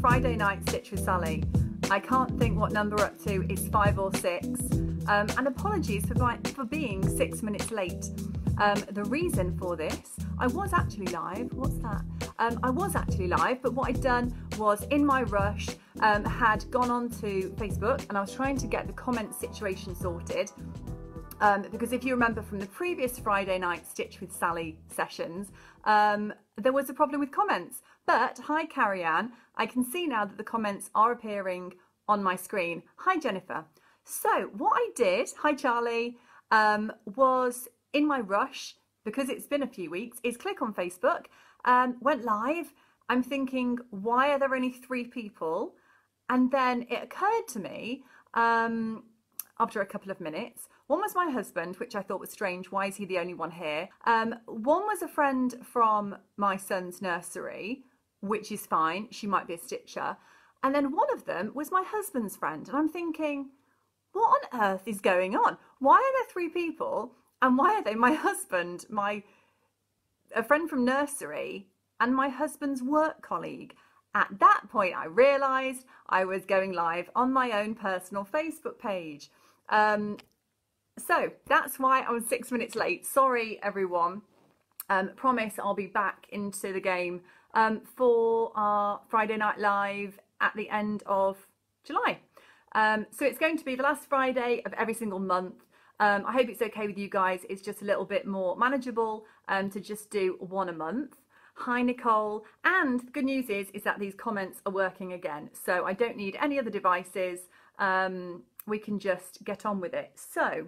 Friday night Stitch with Sally. I can't think what number up to, it's five or six. Um, and apologies for, for being six minutes late. Um, the reason for this, I was actually live. What's that? Um, I was actually live, but what I'd done was in my rush, um, had gone on to Facebook and I was trying to get the comment situation sorted. Um, because if you remember from the previous Friday night Stitch with Sally sessions, um, there was a problem with comments. But hi, Carrie Ann, I can see now that the comments are appearing on my screen. Hi, Jennifer. So what I did, hi, Charlie, um, was in my rush, because it's been a few weeks, is click on Facebook, um, went live. I'm thinking, why are there only three people? And then it occurred to me um, after a couple of minutes. One was my husband, which I thought was strange. Why is he the only one here? Um, one was a friend from my son's nursery, which is fine. She might be a stitcher. And then one of them was my husband's friend. And I'm thinking, what on earth is going on? Why are there three people? And why are they my husband, my a friend from nursery, and my husband's work colleague? At that point, I realised I was going live on my own personal Facebook page. Um, so that's why I was six minutes late. Sorry, everyone. Um, promise I'll be back into the game um, for our Friday Night Live at the end of July. Um, so it's going to be the last Friday of every single month. Um, I hope it's okay with you guys. It's just a little bit more manageable um, to just do one a month. Hi Nicole. And the good news is, is that these comments are working again. So I don't need any other devices. Um, we can just get on with it. So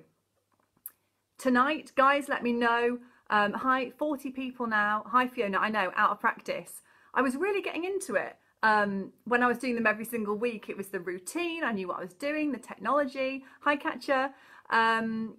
tonight, guys, let me know. Um, hi, 40 people now. Hi Fiona, I know, out of practice. I was really getting into it. Um, when I was doing them every single week, it was the routine. I knew what I was doing, the technology. Hi, Catcher. Um,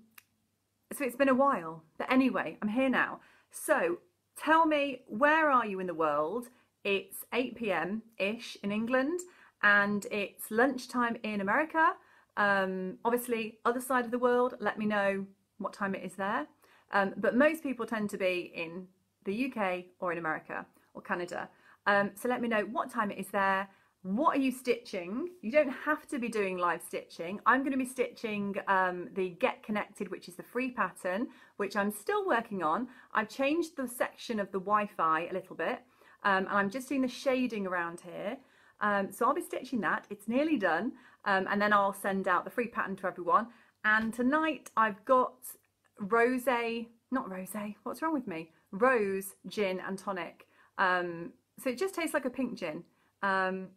so it's been a while. But anyway, I'm here now. So tell me, where are you in the world? It's 8 p.m. ish in England and it's lunchtime in America. Um, obviously, other side of the world, let me know what time it is there. Um, but most people tend to be in the UK or in America or Canada. Um, so let me know what time it is there. What are you stitching? You don't have to be doing live stitching. I'm going to be stitching um, the Get Connected, which is the free pattern, which I'm still working on. I've changed the section of the Wi-Fi a little bit, um, and I'm just doing the shading around here. Um, so I'll be stitching that. It's nearly done, um, and then I'll send out the free pattern to everyone. And tonight I've got rose, not rose, what's wrong with me? Rose, gin and tonic. Um, so it just tastes like a pink gin. Um,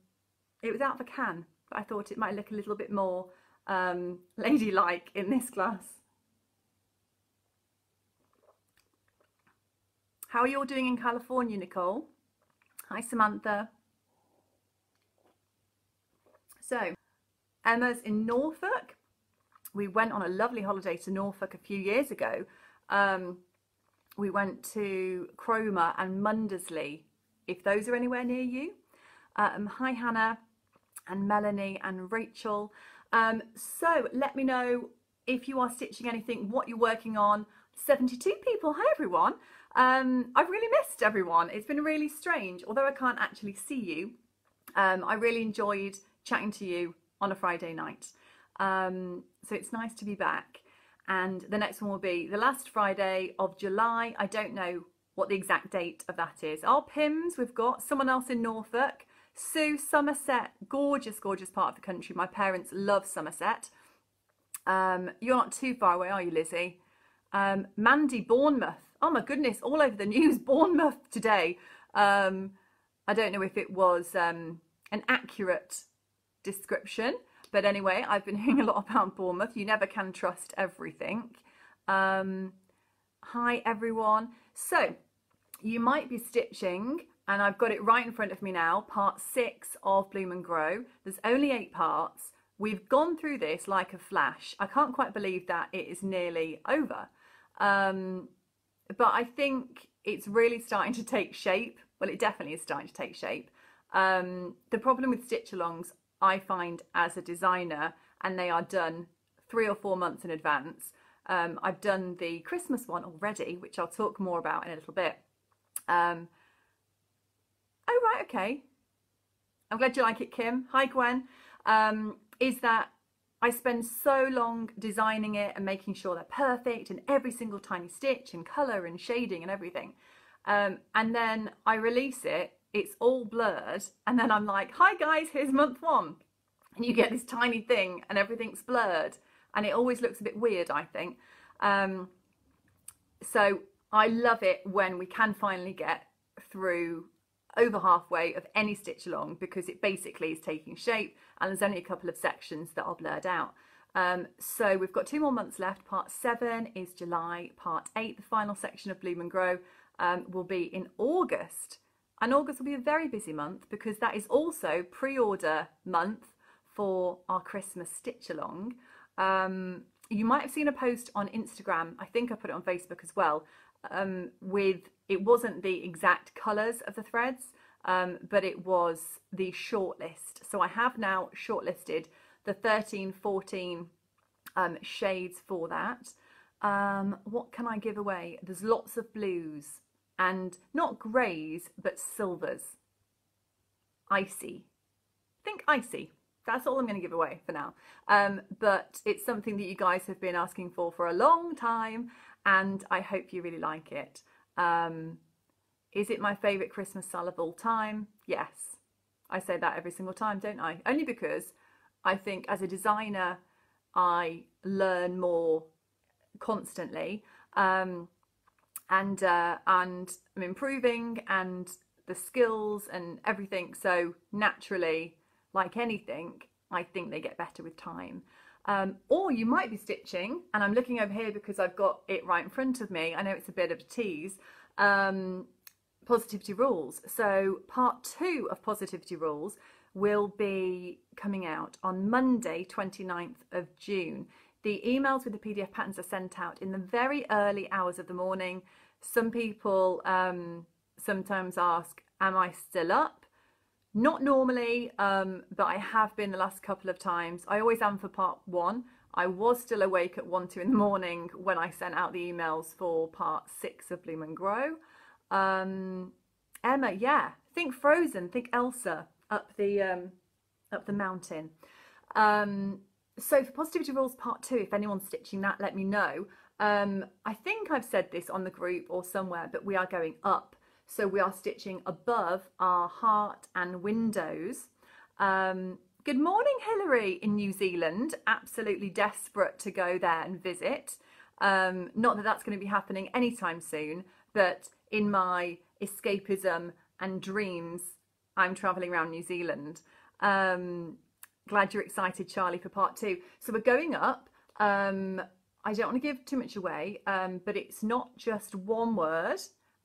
it was out of a can, but I thought it might look a little bit more um, ladylike in this glass. How are you all doing in California, Nicole? Hi, Samantha. So, Emma's in Norfolk. We went on a lovely holiday to Norfolk a few years ago. Um, we went to Cromer and Mundesley if those are anywhere near you. Um, hi Hannah and Melanie and Rachel. Um, so let me know if you are stitching anything, what you're working on. 72 people, hi everyone. Um, I've really missed everyone. It's been really strange, although I can't actually see you. Um, I really enjoyed chatting to you on a Friday night. Um, so it's nice to be back. And the next one will be the last Friday of July. I don't know what the exact date of that is. Our Pims, we've got someone else in Norfolk. Sue, Somerset, gorgeous, gorgeous part of the country. My parents love Somerset. Um, you're not too far away, are you, Lizzie? Um, Mandy, Bournemouth. Oh my goodness, all over the news, Bournemouth today. Um, I don't know if it was um, an accurate description, but anyway, I've been hearing a lot about Bournemouth. You never can trust everything. Um, hi, everyone. So, you might be stitching and I've got it right in front of me now, part six of Bloom and Grow. There's only eight parts. We've gone through this like a flash. I can't quite believe that it is nearly over. Um, but I think it's really starting to take shape. Well, it definitely is starting to take shape. Um, the problem with stitch alongs, I find as a designer, and they are done three or four months in advance. Um, I've done the Christmas one already, which I'll talk more about in a little bit. Um, oh, right, okay. I'm glad you like it, Kim. Hi, Gwen. Um, is that I spend so long designing it and making sure they're perfect and every single tiny stitch and colour and shading and everything. Um, and then I release it, it's all blurred, and then I'm like, hi guys, here's month one. And you get this tiny thing and everything's blurred, and it always looks a bit weird, I think. Um, so I love it when we can finally get through over halfway of any stitch along because it basically is taking shape and there's only a couple of sections that are blurred out. Um, so we've got two more months left. Part seven is July. Part eight, the final section of Bloom and Grow, um, will be in August. And August will be a very busy month because that is also pre-order month for our Christmas stitch along. Um, you might have seen a post on Instagram, I think I put it on Facebook as well, um, with it wasn't the exact colours of the threads, um, but it was the shortlist. So I have now shortlisted the 13, 14 um, shades for that. Um, what can I give away? There's lots of blues and not greys, but silvers. Icy. Think icy. That's all I'm going to give away for now. Um, but it's something that you guys have been asking for for a long time, and I hope you really like it. Um, is it my favourite Christmas style of all time? Yes. I say that every single time, don't I? Only because I think as a designer, I learn more constantly. Um, and uh, and I'm improving and the skills and everything. So naturally, like anything, I think they get better with time. Um, or you might be stitching, and I'm looking over here because I've got it right in front of me. I know it's a bit of a tease. Um, positivity rules. So part two of positivity rules will be coming out on Monday, 29th of June. The emails with the PDF patterns are sent out in the very early hours of the morning. Some people um, sometimes ask, am I still up? Not normally, um, but I have been the last couple of times. I always am for part one. I was still awake at one, two in the morning when I sent out the emails for part six of Bloom and Grow. Um, Emma, yeah, think Frozen, think Elsa up the um, up the mountain. Um, so for Positivity Rules Part 2, if anyone's stitching that, let me know. Um, I think I've said this on the group or somewhere, but we are going up so we are stitching above our heart and windows. Um, good morning, Hilary in New Zealand. Absolutely desperate to go there and visit. Um, not that that's going to be happening anytime soon, but in my escapism and dreams, I'm traveling around New Zealand. Um, glad you're excited, Charlie, for part two. So we're going up. Um, I don't want to give too much away, um, but it's not just one word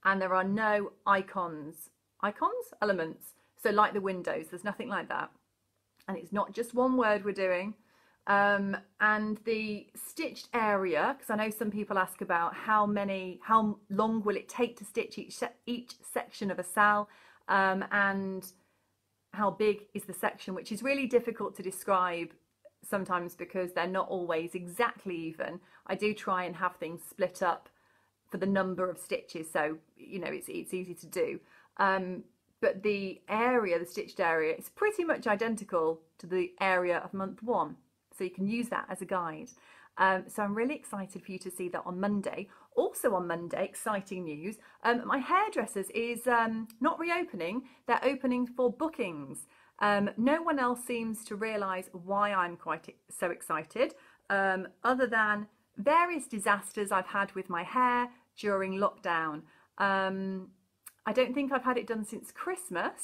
and there are no icons. Icons? Elements. So like the windows, there's nothing like that. And it's not just one word we're doing. Um, and the stitched area, because I know some people ask about how many, how long will it take to stitch each, each section of a SAL. um, and how big is the section, which is really difficult to describe sometimes because they're not always exactly even. I do try and have things split up for the number of stitches so you know it's, it's easy to do um, but the area the stitched area is pretty much identical to the area of month one so you can use that as a guide um, so I'm really excited for you to see that on Monday. Also on Monday, exciting news, um, my hairdressers is um, not reopening, they're opening for bookings. Um, no one else seems to realise why I'm quite so excited, um, other than various disasters I've had with my hair, during lockdown. Um, I don't think I've had it done since Christmas.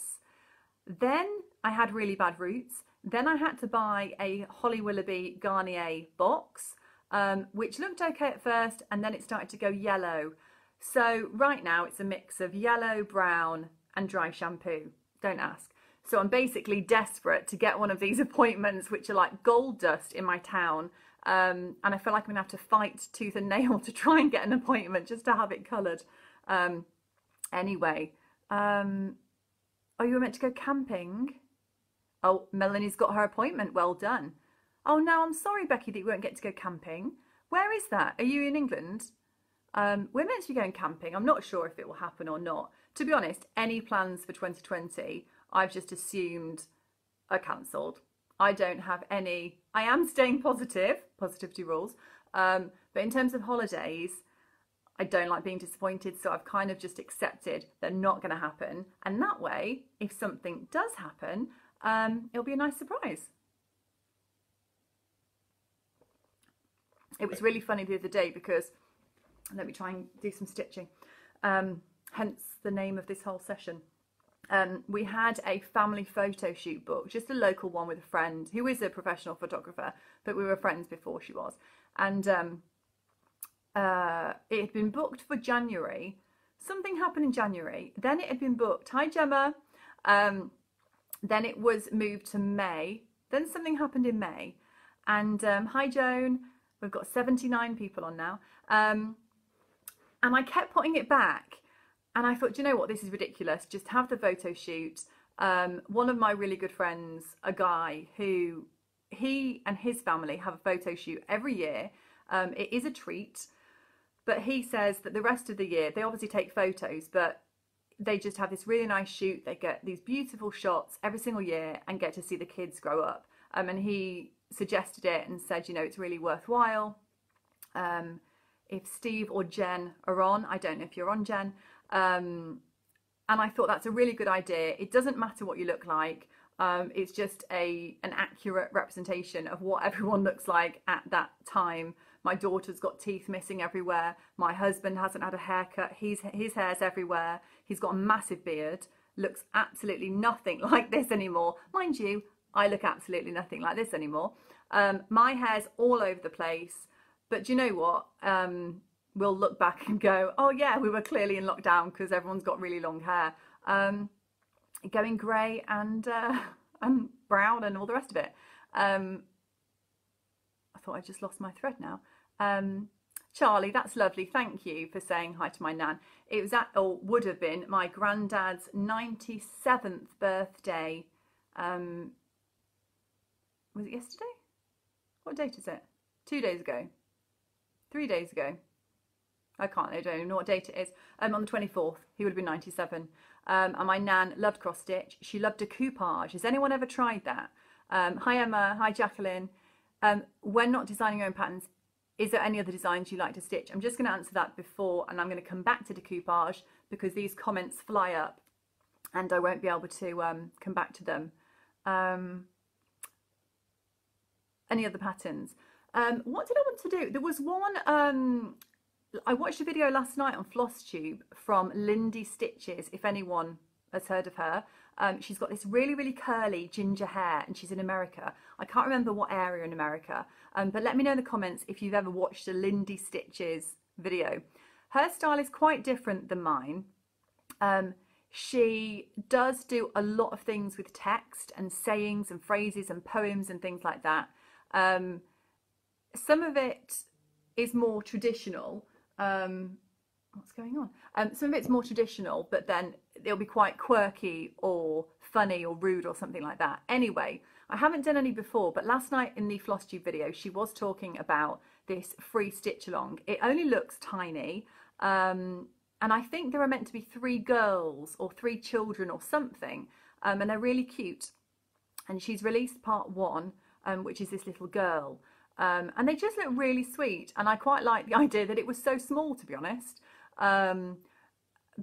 Then I had really bad roots. Then I had to buy a Holly Willoughby Garnier box, um, which looked okay at first, and then it started to go yellow. So right now it's a mix of yellow, brown, and dry shampoo. Don't ask. So I'm basically desperate to get one of these appointments, which are like gold dust in my town, um, and I feel like I'm to have to fight tooth and nail to try and get an appointment just to have it coloured. Um, anyway, um, oh, you were meant to go camping? Oh, Melanie's got her appointment. Well done. Oh, no, I'm sorry, Becky, that you won't get to go camping. Where is that? Are you in England? Um, we're meant to be going camping. I'm not sure if it will happen or not. To be honest, any plans for 2020, I've just assumed are cancelled. I don't have any, I am staying positive, positivity rules. Um, but in terms of holidays, I don't like being disappointed, so I've kind of just accepted they're not going to happen. And that way, if something does happen, um, it'll be a nice surprise. It was really funny the other day because, let me try and do some stitching, um, hence the name of this whole session. Um, we had a family photo shoot book, just a local one with a friend who is a professional photographer, but we were friends before she was. And um, uh, it had been booked for January. Something happened in January. Then it had been booked. Hi, Gemma. Um, then it was moved to May. Then something happened in May. And um, hi, Joan. We've got 79 people on now. Um, and I kept putting it back. And I thought, you know what? This is ridiculous. Just have the photo shoot. Um, one of my really good friends, a guy who he and his family have a photo shoot every year. Um, it is a treat. But he says that the rest of the year, they obviously take photos, but they just have this really nice shoot. They get these beautiful shots every single year and get to see the kids grow up. Um, and he suggested it and said, you know, it's really worthwhile. Um, if Steve or Jen are on, I don't know if you're on, Jen. Um, and I thought that's a really good idea. It doesn't matter what you look like. Um, it's just a an accurate representation of what everyone looks like at that time my daughter's got teeth missing everywhere. My husband hasn't had a haircut. He's, his hair's everywhere. He's got a massive beard. Looks absolutely nothing like this anymore. Mind you, I look absolutely nothing like this anymore. Um, my hair's all over the place. But do you know what? Um, we'll look back and go, oh yeah, we were clearly in lockdown because everyone's got really long hair. Um, going grey and, uh, and brown and all the rest of it. Um, I thought I just lost my thread now. Um, Charlie, that's lovely. Thank you for saying hi to my nan. It was at, or would have been, my granddad's 97th birthday. Um, was it yesterday? What date is it? Two days ago. Three days ago. I can't, I don't know what date it is. Um, on the 24th, he would have been 97. Um, and my nan loved cross stitch. She loved decoupage. Has anyone ever tried that? Um, hi Emma, hi Jacqueline. Um, when not designing your own patterns, is there any other designs you like to stitch? I'm just going to answer that before and I'm going to come back to decoupage because these comments fly up and I won't be able to um, come back to them. Um, any other patterns? Um, what did I want to do? There was one, um, I watched a video last night on FlossTube from Lindy Stitches, if anyone has heard of her. Um, she's got this really, really curly ginger hair and she's in America. I can't remember what area in America, um, but let me know in the comments if you've ever watched a Lindy Stitches video. Her style is quite different than mine. Um, she does do a lot of things with text and sayings and phrases and poems and things like that. Um, some of it is more traditional. Um, what's going on? Um, some of it's more traditional, but then it'll be quite quirky or funny or rude or something like that. Anyway, I haven't done any before, but last night in the FlossTube video, she was talking about this free stitch along. It only looks tiny. Um, and I think there are meant to be three girls or three children or something. Um, and they're really cute. And she's released part one, um, which is this little girl. Um, and they just look really sweet. And I quite like the idea that it was so small, to be honest. Um,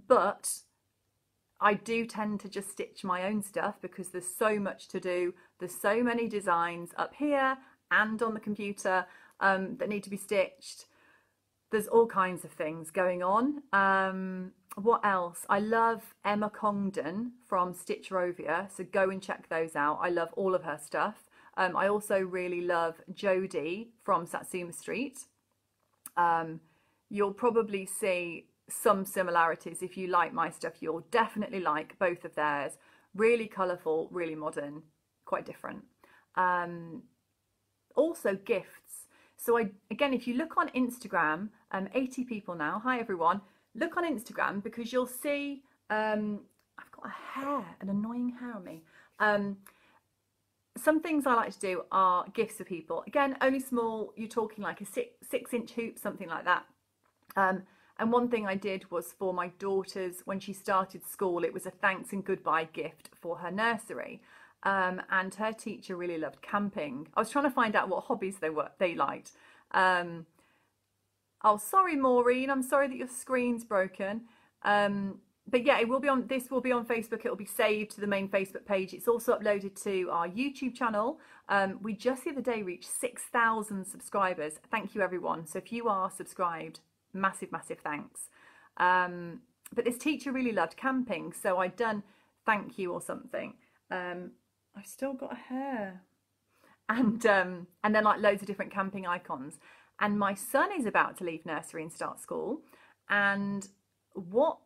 but I do tend to just stitch my own stuff because there's so much to do. There's so many designs up here and on the computer um, that need to be stitched. There's all kinds of things going on. Um, what else? I love Emma Congdon from Stitchrovia, so go and check those out. I love all of her stuff. Um, I also really love Jodie from Satsuma Street. Um, you'll probably see some similarities. If you like my stuff, you'll definitely like both of theirs. Really colourful, really modern, quite different. Um, also gifts. So I again, if you look on Instagram, um, 80 people now. Hi everyone. Look on Instagram because you'll see. Um, I've got a hair, an annoying hair on me. Um, some things I like to do are gifts for people. Again, only small. You're talking like a six six inch hoop, something like that. Um, and one thing I did was for my daughter's, when she started school, it was a thanks and goodbye gift for her nursery. um, and her teacher really loved camping. I was trying to find out what hobbies they were they liked. Um, oh, sorry, Maureen. I'm sorry that your screen's broken. Um, but yeah, it will be on. This will be on Facebook. It will be saved to the main Facebook page. It's also uploaded to our YouTube channel. Um, we just the other day reached six thousand subscribers. Thank you, everyone. So if you are subscribed, massive, massive thanks. Um, but this teacher really loved camping, so I'd done thank you or something. Um, I've still got hair. And um, and then like loads of different camping icons. And my son is about to leave nursery and start school. And what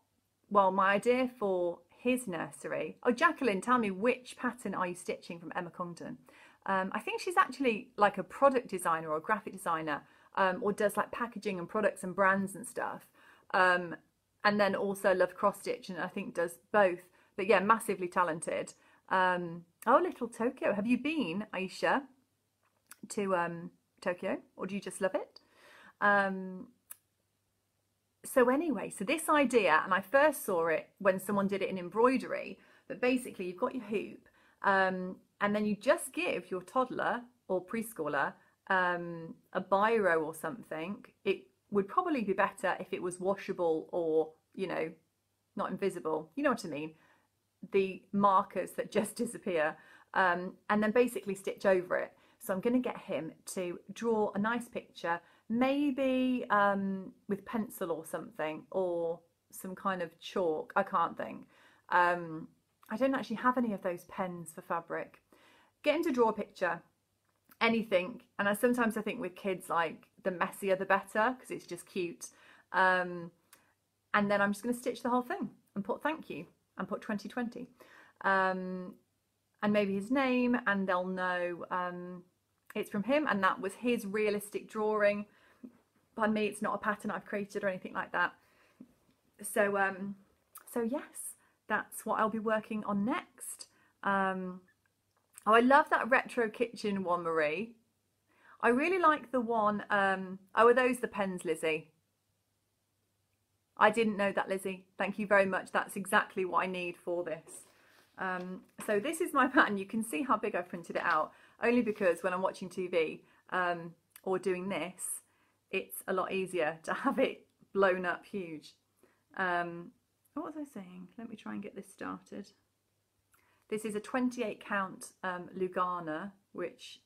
well, my idea for his nursery. Oh, Jacqueline, tell me which pattern are you stitching from Emma Congdon? Um, I think she's actually like a product designer or a graphic designer, um, or does like packaging and products and brands and stuff. Um, and then also loves cross stitch, and I think does both. But yeah, massively talented. Um, oh, little Tokyo. Have you been, Aisha, to um, Tokyo, or do you just love it? Um, so anyway, so this idea, and I first saw it when someone did it in embroidery, but basically you've got your hoop, um, and then you just give your toddler or preschooler um, a biro or something. It would probably be better if it was washable or, you know, not invisible. You know what I mean? The markers that just disappear, um, and then basically stitch over it. So I'm going to get him to draw a nice picture maybe um, with pencil or something or some kind of chalk. I can't think. Um, I don't actually have any of those pens for fabric. Get him to draw a picture, anything. And I sometimes I think with kids like the messier the better because it's just cute. Um, and then I'm just going to stitch the whole thing and put thank you and put 2020. Um, and maybe his name and they'll know um, it's from him and that was his realistic drawing by me it's not a pattern I've created or anything like that. So um so yes that's what I'll be working on next. Um oh I love that retro kitchen one Marie. I really like the one um oh are those the pens Lizzie? I didn't know that Lizzie. Thank you very much. That's exactly what I need for this. Um, so this is my pattern. You can see how big I printed it out only because when I'm watching TV um, or doing this it's a lot easier to have it blown up huge. Um, what was I saying? Let me try and get this started. This is a 28 count um, Lugana, which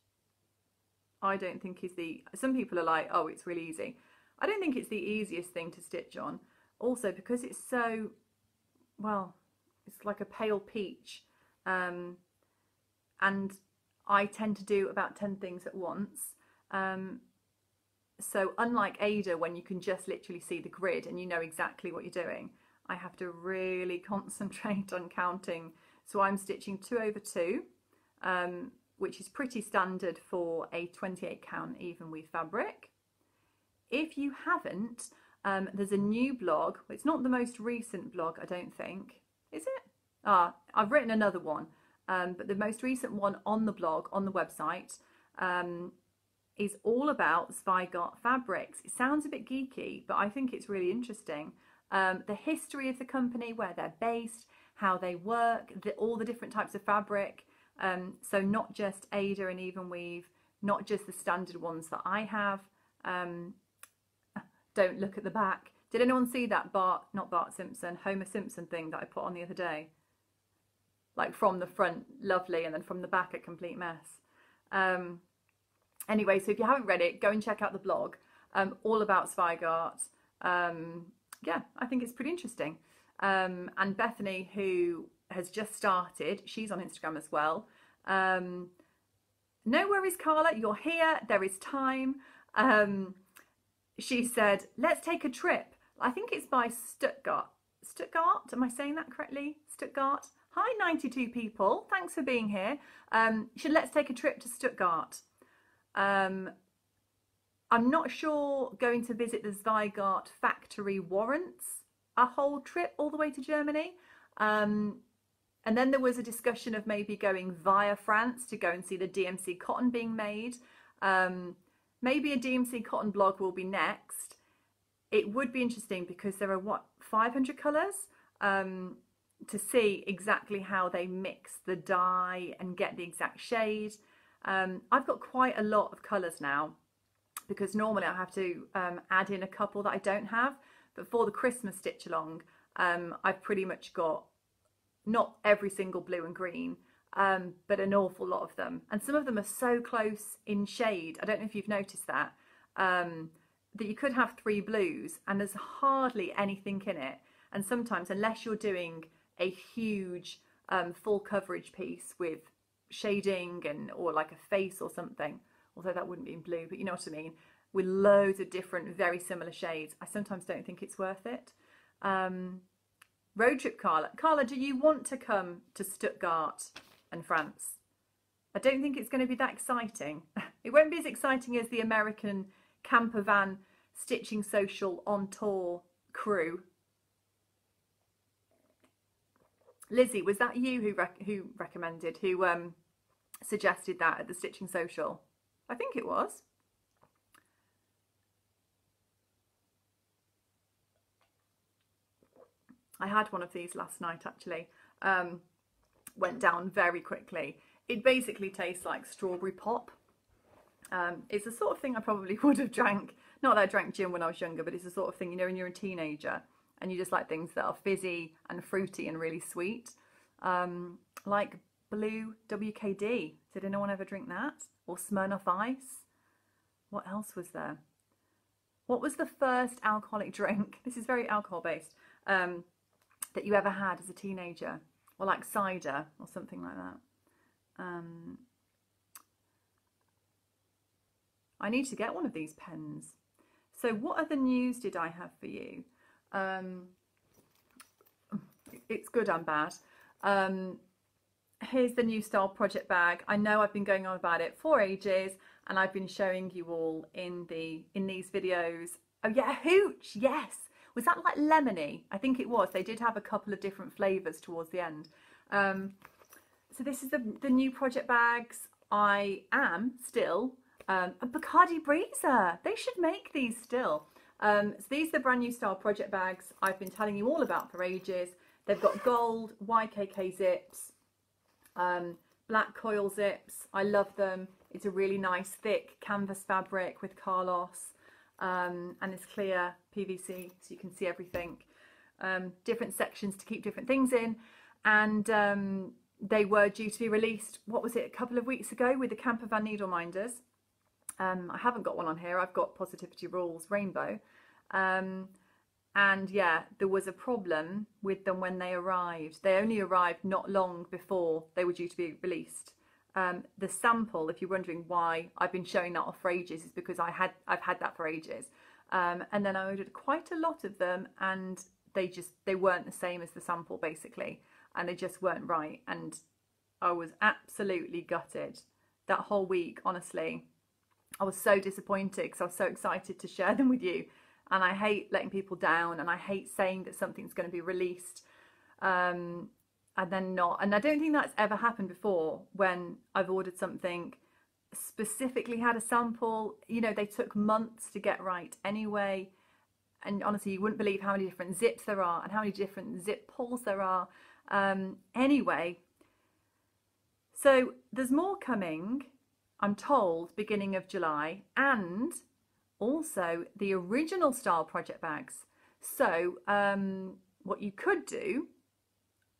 I don't think is the, some people are like, oh, it's really easy. I don't think it's the easiest thing to stitch on. Also, because it's so, well, it's like a pale peach. Um, and I tend to do about 10 things at once. Um, so unlike Aida, when you can just literally see the grid and you know exactly what you're doing, I have to really concentrate on counting. So I'm stitching two over two, um, which is pretty standard for a 28 count even weave fabric. If you haven't, um, there's a new blog. It's not the most recent blog, I don't think. Is it? Ah, I've written another one, um, but the most recent one on the blog, on the website, um, is all about Zweigart fabrics. It sounds a bit geeky, but I think it's really interesting. Um, the history of the company, where they're based, how they work, the, all the different types of fabric. Um, so not just Aida and Even Weave, not just the standard ones that I have. Um, don't look at the back. Did anyone see that Bart, not Bart Simpson, Homer Simpson thing that I put on the other day? Like from the front, lovely, and then from the back, a complete mess. Um, Anyway, so if you haven't read it, go and check out the blog um, all about Zweigart. Um, yeah, I think it's pretty interesting. Um, and Bethany, who has just started, she's on Instagram as well. Um, no worries, Carla, you're here. There is time. Um, she said, let's take a trip. I think it's by Stuttgart. Stuttgart, am I saying that correctly? Stuttgart. Hi, 92 people. Thanks for being here. Um, should let's take a trip to Stuttgart. Um, I'm not sure going to visit the Zweigart factory warrants a whole trip all the way to Germany. Um, and then there was a discussion of maybe going via France to go and see the DMC cotton being made. Um, maybe a DMC cotton blog will be next. It would be interesting because there are what 500 colours. Um, to see exactly how they mix the dye and get the exact shade. Um, I've got quite a lot of colours now because normally I have to um, add in a couple that I don't have. But for the Christmas stitch along, um, I've pretty much got not every single blue and green, um, but an awful lot of them. And some of them are so close in shade. I don't know if you've noticed that, um, that you could have three blues and there's hardly anything in it. And sometimes, unless you're doing a huge um, full coverage piece with shading and or like a face or something, although that wouldn't be in blue, but you know what I mean, with loads of different, very similar shades, I sometimes don't think it's worth it. Um, road trip, Carla. Carla, do you want to come to Stuttgart and France? I don't think it's going to be that exciting. It won't be as exciting as the American camper van stitching social on tour crew Lizzie, was that you who rec- who recommended, who um, suggested that at the Stitching Social? I think it was. I had one of these last night actually. Um, went down very quickly. It basically tastes like strawberry pop. Um, it's the sort of thing I probably would have drank. Not that I drank gin when I was younger, but it's the sort of thing, you know, when you're a teenager and you just like things that are fizzy and fruity and really sweet. Um, like blue WKD. Did anyone ever drink that? Or Smirnoff Ice? What else was there? What was the first alcoholic drink? This is very alcohol based. Um, that you ever had as a teenager, or like cider or something like that. Um, I need to get one of these pens. So, what other news did I have for you? Um, it's good and bad. Um, here's the new style project bag. I know I've been going on about it for ages and I've been showing you all in the in these videos. Oh yeah, hooch, yes. Was that like lemony? I think it was. They did have a couple of different flavours towards the end. Um, so this is the, the new project bags. I am still um, a Bacardi Breezer. They should make these still. Um, so these are the brand new style project bags I've been telling you all about for ages. They've got gold YKK zips, um, black coil zips. I love them. It's a really nice thick canvas fabric with Carlos um, and it's clear PVC so you can see everything. Um, different sections to keep different things in and um, they were due to be released, what was it, a couple of weeks ago with the Camper Van Needle Minders. Um, I haven't got one on here. I've got Positivity Rules Rainbow. Um, and yeah, there was a problem with them when they arrived. They only arrived not long before they were due to be released. Um, the sample, if you're wondering why I've been showing that off for ages, is because I had I've had that for ages. Um, and then I ordered quite a lot of them, and they just they weren't the same as the sample basically, and they just weren't right. And I was absolutely gutted that whole week. Honestly, I was so disappointed because I was so excited to share them with you and I hate letting people down and I hate saying that something's going to be released um, and then not. And I don't think that's ever happened before when I've ordered something specifically had a sample. You know, they took months to get right anyway. And honestly, you wouldn't believe how many different zips there are and how many different zip pulls there are. Um, anyway, so there's more coming, I'm told, beginning of July. And also the original style project bags. So um, what you could do,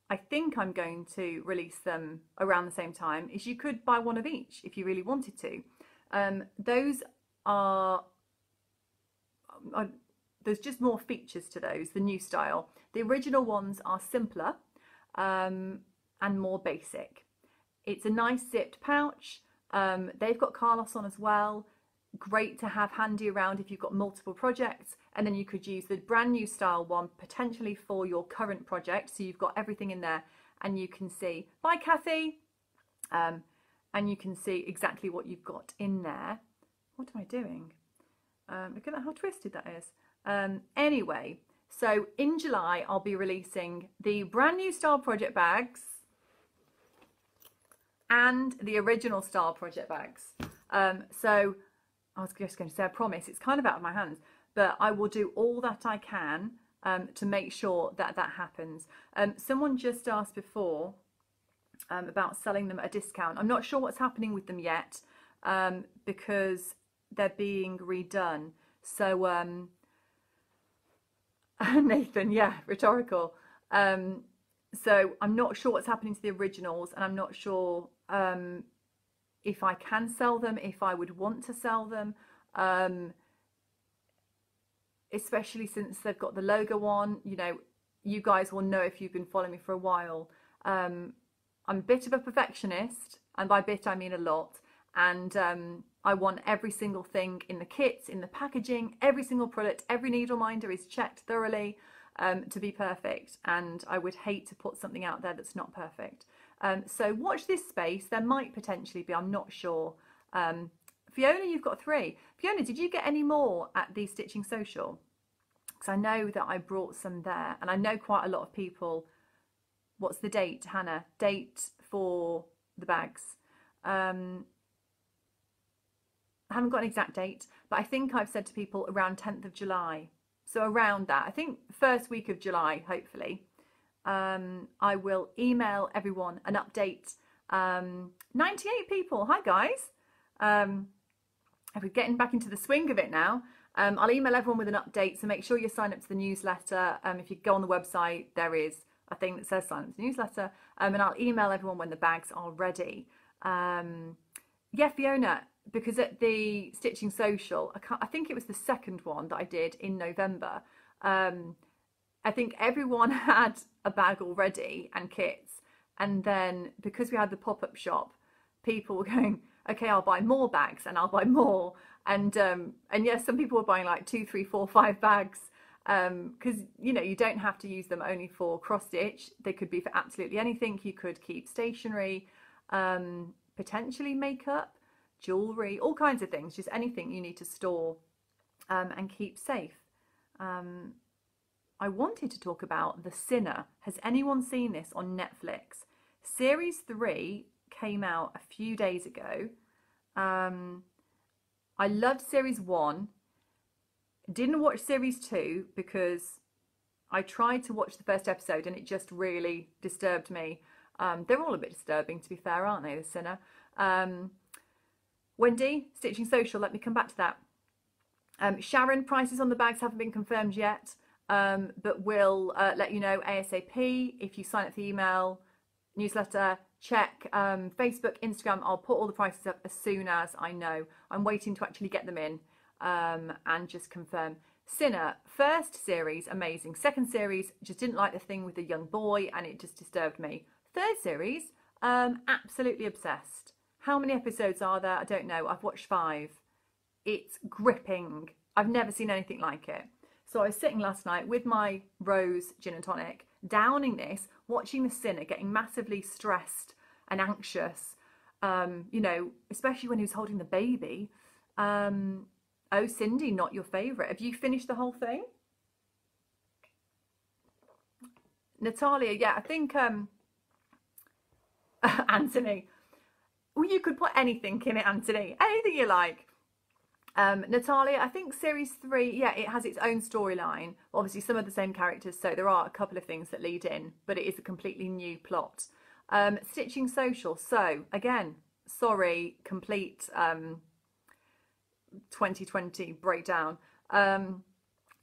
I think I'm going to release them around the same time, is you could buy one of each if you really wanted to. Um, those are, uh, there's just more features to those, the new style. The original ones are simpler um, and more basic. It's a nice zipped pouch. Um, they've got Carlos on as well great to have handy around if you've got multiple projects and then you could use the brand new style one potentially for your current project so you've got everything in there and you can see bye Kathy. Um, and you can see exactly what you've got in there. What am I doing? Um, look at that how twisted that is. Um, anyway so in July I'll be releasing the brand new style project bags and the original style project bags. Um, so I was just going to say, I promise, it's kind of out of my hands, but I will do all that I can um, to make sure that that happens. Um, someone just asked before um, about selling them a discount. I'm not sure what's happening with them yet um, because they're being redone. So, um, Nathan, yeah, rhetorical. Um, so I'm not sure what's happening to the originals, and I'm not sure um, if I can sell them, if I would want to sell them, um, especially since they've got the logo on. You know, you guys will know if you've been following me for a while. Um, I'm a bit of a perfectionist, and by bit I mean a lot. And um, I want every single thing in the kits, in the packaging, every single product, every needle minder is checked thoroughly um, to be perfect. And I would hate to put something out there that's not perfect. Um, so watch this space. There might potentially be, I'm not sure. Um, Fiona, you've got three. Fiona, did you get any more at the Stitching Social? Because I know that I brought some there and I know quite a lot of people. What's the date, Hannah? Date for the bags. Um, I haven't got an exact date, but I think I've said to people around 10th of July. So around that, I think first week of July, hopefully, um, I will email everyone an update. Um, 98 people. Hi, guys. Um, we're getting back into the swing of it now. Um, I'll email everyone with an update, so make sure you sign up to the newsletter. Um, if you go on the website, there is a thing that says sign up to the newsletter, um, and I'll email everyone when the bags are ready. Um, yeah, Fiona, because at the Stitching Social, I, I, think it was the second one that I did in November. Um, I think everyone had a bag already and kits, and then because we had the pop up shop, people were going, okay, I'll buy more bags and I'll buy more, and um, and yes, some people were buying like two, three, four, five bags because um, you know you don't have to use them only for cross stitch. They could be for absolutely anything. You could keep stationery, um, potentially makeup jewelry, all kinds of things, just anything you need to store um, and keep safe. I wanted to talk about The Sinner. Has anyone seen this on Netflix? Series 3 came out a few days ago. Um, I loved Series 1. Didn't watch Series 2 because I tried to watch the first episode and it just really disturbed me. Um, they're all a bit disturbing, to be fair, aren't they, The Sinner? Um, Wendy, Stitching Social, let me come back to that. Um, Sharon, prices on the bags haven't been confirmed yet, um, but we'll uh, let you know ASAP if you sign up for the email newsletter. Check um, Facebook, Instagram. I'll put all the prices up as soon as I know. I'm waiting to actually get them in um, and just confirm. Sinner, first series, amazing. Second series, just didn't like the thing with the young boy and it just disturbed me. Third series, um, absolutely obsessed. How many episodes are there? I don't know. I've watched five. It's gripping. I've never seen anything like it. So I was sitting last night with my rose gin and tonic, downing this, watching the sinner getting massively stressed and anxious. Um, you know, especially when he was holding the baby. Um, oh, Cindy, not your favourite. Have you finished the whole thing? Natalia, yeah, I think um, Anthony, well, you could put anything in it, Anthony, anything you like. Um, Natalia, I think series three, yeah, it has its own storyline. Obviously, some of the same characters, so there are a couple of things that lead in, but it is a completely new plot. Um, Stitching Social, so again, sorry, complete um, 2020 breakdown. Um,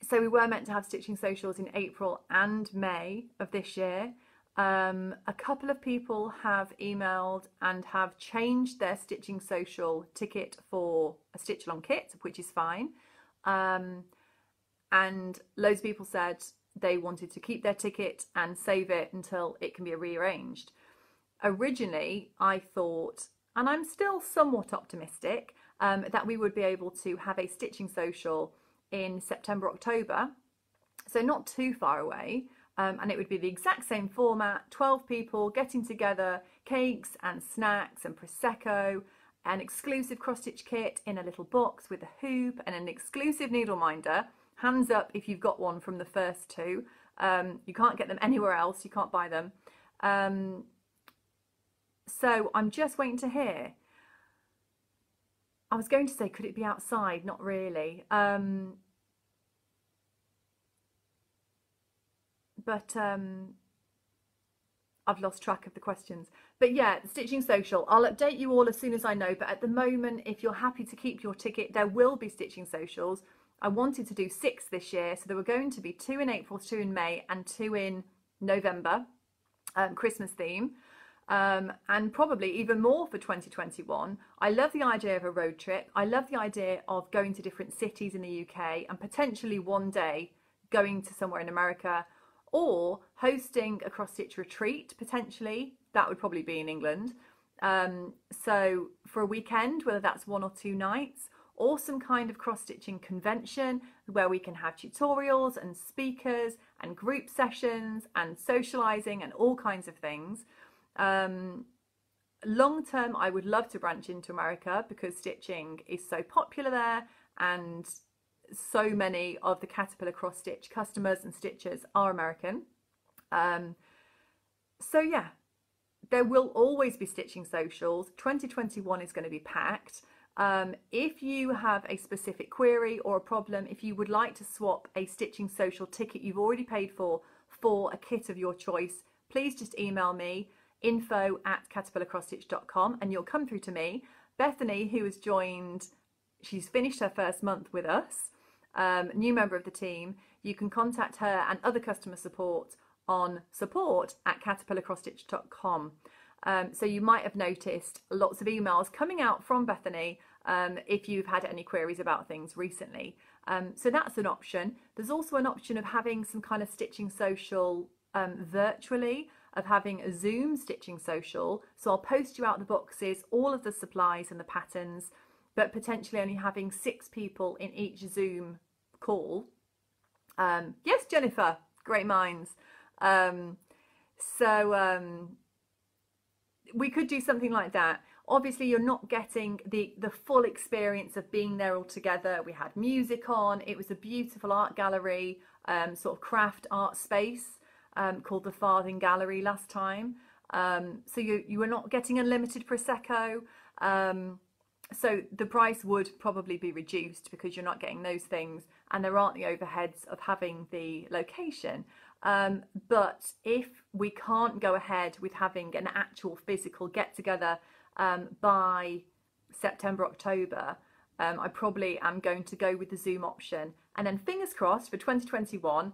so we were meant to have Stitching Socials in April and May of this year. Um, a couple of people have emailed and have changed their Stitching Social ticket for a stitch along kit, which is fine. Um, and loads of people said they wanted to keep their ticket and save it until it can be rearranged. Originally, I thought, and I'm still somewhat optimistic, um, that we would be able to have a Stitching Social in September, October. So, not too far away. Um, and it would be the exact same format 12 people getting together, cakes and snacks and Prosecco, an exclusive cross stitch kit in a little box with a hoop and an exclusive needle minder. Hands up if you've got one from the first two. Um, you can't get them anywhere else, you can't buy them. Um, so I'm just waiting to hear. I was going to say, could it be outside? Not really. Um, but um, I've lost track of the questions. But yeah, Stitching Social, I'll update you all as soon as I know. But at the moment, if you're happy to keep your ticket, there will be Stitching Socials. I wanted to do six this year, so there were going to be two in April, two in May, and two in November, um, Christmas theme. Um, and probably even more for 2021. I love the idea of a road trip. I love the idea of going to different cities in the UK and potentially one day going to somewhere in America or hosting a cross stitch retreat potentially. That would probably be in England. Um, so for a weekend, whether that's one or two nights, or some kind of cross stitching convention where we can have tutorials and speakers and group sessions and socializing and all kinds of things. Um, long term, I would love to branch into America because stitching is so popular there and so many of the Caterpillar cross stitch customers and stitchers are American. Um, so yeah, there will always be stitching socials. 2021 is going to be packed. Um, if you have a specific query or a problem, if you would like to swap a stitching social ticket you've already paid for for a kit of your choice, please just email me info at caterpillarcrossstitch.com and you'll come through to me. Bethany, who has joined, she's finished her first month with us, um, new member of the team. You can contact her and other customer support on support at caterpillarcrossstitch.com. Um, so you might have noticed lots of emails coming out from Bethany um, if you've had any queries about things recently. Um, so that's an option. There's also an option of having some kind of stitching social um, virtually, of having a Zoom stitching social. So I'll post you out the boxes, all of the supplies and the patterns, but potentially only having six people in each Zoom call. Um, yes, Jennifer, great minds. Um, so um, we could do something like that. Obviously, you're not getting the, the full experience of being there all together. We had music on. It was a beautiful art gallery, um, sort of craft art space um, called the Farthing Gallery last time. Um, so you, you were not getting unlimited Prosecco. So the price would probably be reduced because you're not getting those things and there aren't the overheads of having the location. Um, but if we can't go ahead with having an actual physical get together um, by September, October, um, I probably am going to go with the Zoom option. And then fingers crossed for 2021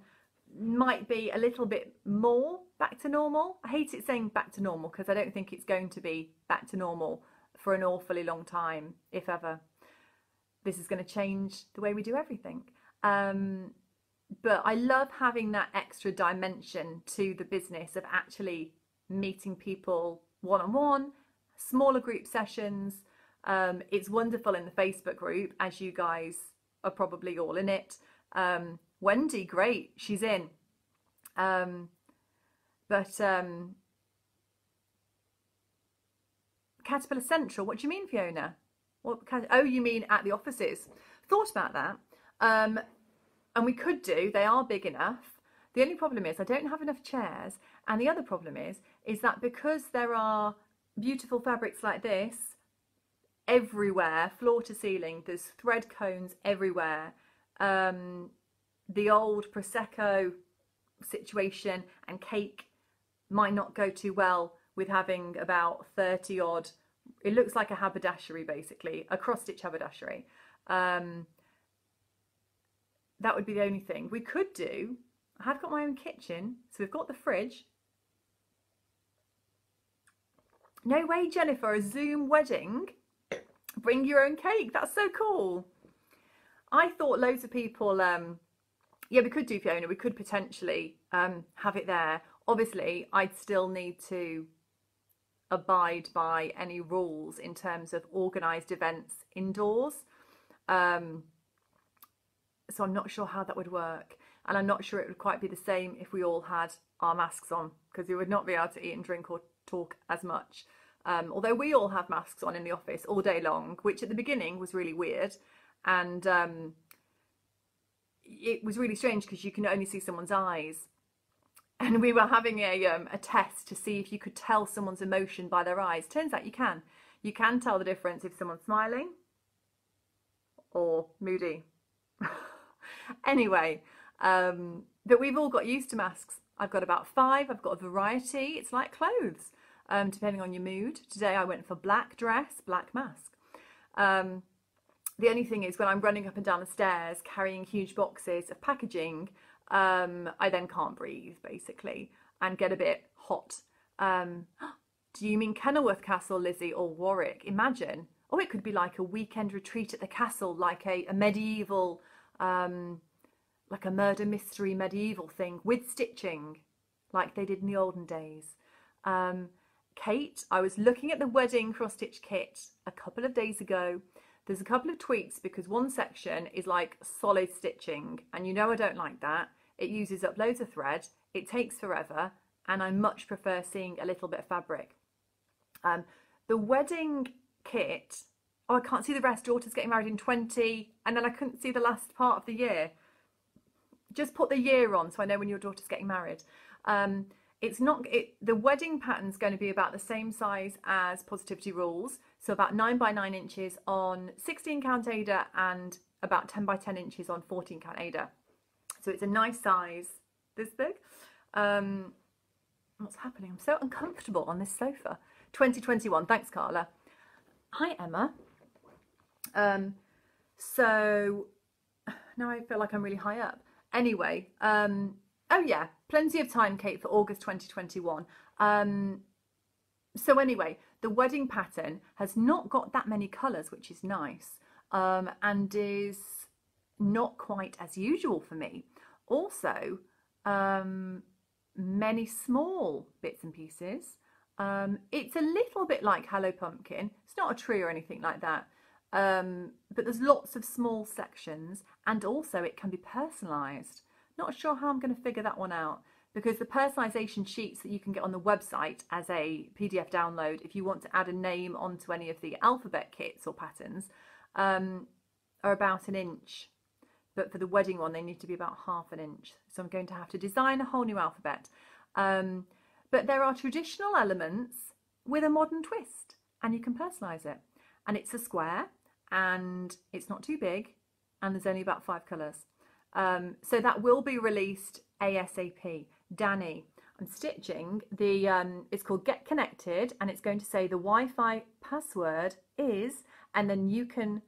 might be a little bit more back to normal. I hate it saying back to normal because I don't think it's going to be back to normal for an awfully long time, if ever. This is going to change the way we do everything. Um, but I love having that extra dimension to the business of actually meeting people one on one, smaller group sessions. Um, it's wonderful in the Facebook group, as you guys are probably all in it. Um, Wendy, great, she's in. Um, but um, Caterpillar Central, what do you mean, Fiona? What, oh, you mean at the offices? Thought about that. Um, and we could do, they are big enough. The only problem is I don't have enough chairs. And the other problem is, is that because there are beautiful fabrics like this everywhere, floor to ceiling, there's thread cones everywhere. Um, the old Prosecco situation and cake might not go too well with having about 30 odd, it looks like a haberdashery basically, a cross stitch haberdashery. Um, that would be the only thing. We could do, I have got my own kitchen, so we've got the fridge. No way, Jennifer, a Zoom wedding? Bring your own cake, that's so cool. I thought loads of people, um, yeah, we could do Fiona, we could potentially um, have it there. Obviously, I'd still need to abide by any rules in terms of organised events indoors. Um, so I'm not sure how that would work. And I'm not sure it would quite be the same if we all had our masks on because we would not be able to eat and drink or talk as much. Um, although we all have masks on in the office all day long, which at the beginning was really weird. And um, it was really strange because you can only see someone's eyes. And we were having a, um, a test to see if you could tell someone's emotion by their eyes. Turns out you can. You can tell the difference if someone's smiling or moody. anyway, um, but we've all got used to masks I've got about five. I've got a variety. It's like clothes, um, depending on your mood. Today I went for black dress, black mask. Um, the only thing is when I'm running up and down the stairs carrying huge boxes of packaging, um, I then can't breathe basically and get a bit hot. Um, do you mean Kenilworth Castle, Lizzie, or Warwick? Imagine. Oh, it could be like a weekend retreat at the castle, like a, a medieval, um, like a murder mystery medieval thing with stitching, like they did in the olden days. Um, Kate, I was looking at the wedding cross stitch kit a couple of days ago there's a couple of tweaks because one section is like solid stitching and you know I don't like that. It uses up loads of thread, it takes forever and I much prefer seeing a little bit of fabric. Um, the wedding kit, oh I can't see the rest, daughter's getting married in 20 and then I couldn't see the last part of the year. Just put the year on so I know when your daughter's getting married. Um, it's not it the wedding pattern's going to be about the same size as positivity rules so about 9 by 9 inches on 16 count Aida and about 10 by 10 inches on 14 count Aida so it's a nice size this big. Um, what's happening? I'm so uncomfortable on this sofa. 2021 thanks carla. Hi emma um, so now i feel like i'm really high up anyway um, Oh yeah, plenty of time, Kate, for August 2021. Um, so anyway, the wedding pattern has not got that many colours, which is nice, um, and is not quite as usual for me. Also, um, many small bits and pieces. Um, it's a little bit like Hello Pumpkin. It's not a tree or anything like that. Um, but there's lots of small sections and also it can be personalised. Not sure how I'm going to figure that one out because the personalization sheets that you can get on the website as a PDF download, if you want to add a name onto any of the alphabet kits or patterns, um, are about an inch. But for the wedding one, they need to be about half an inch. So I'm going to have to design a whole new alphabet. Um, but there are traditional elements with a modern twist and you can personalize it. And it's a square and it's not too big and there's only about five colors. Um, so that will be released ASAP. Danny, I'm stitching the, um, it's called Get Connected and it's going to say the Wi-Fi password is, and then you can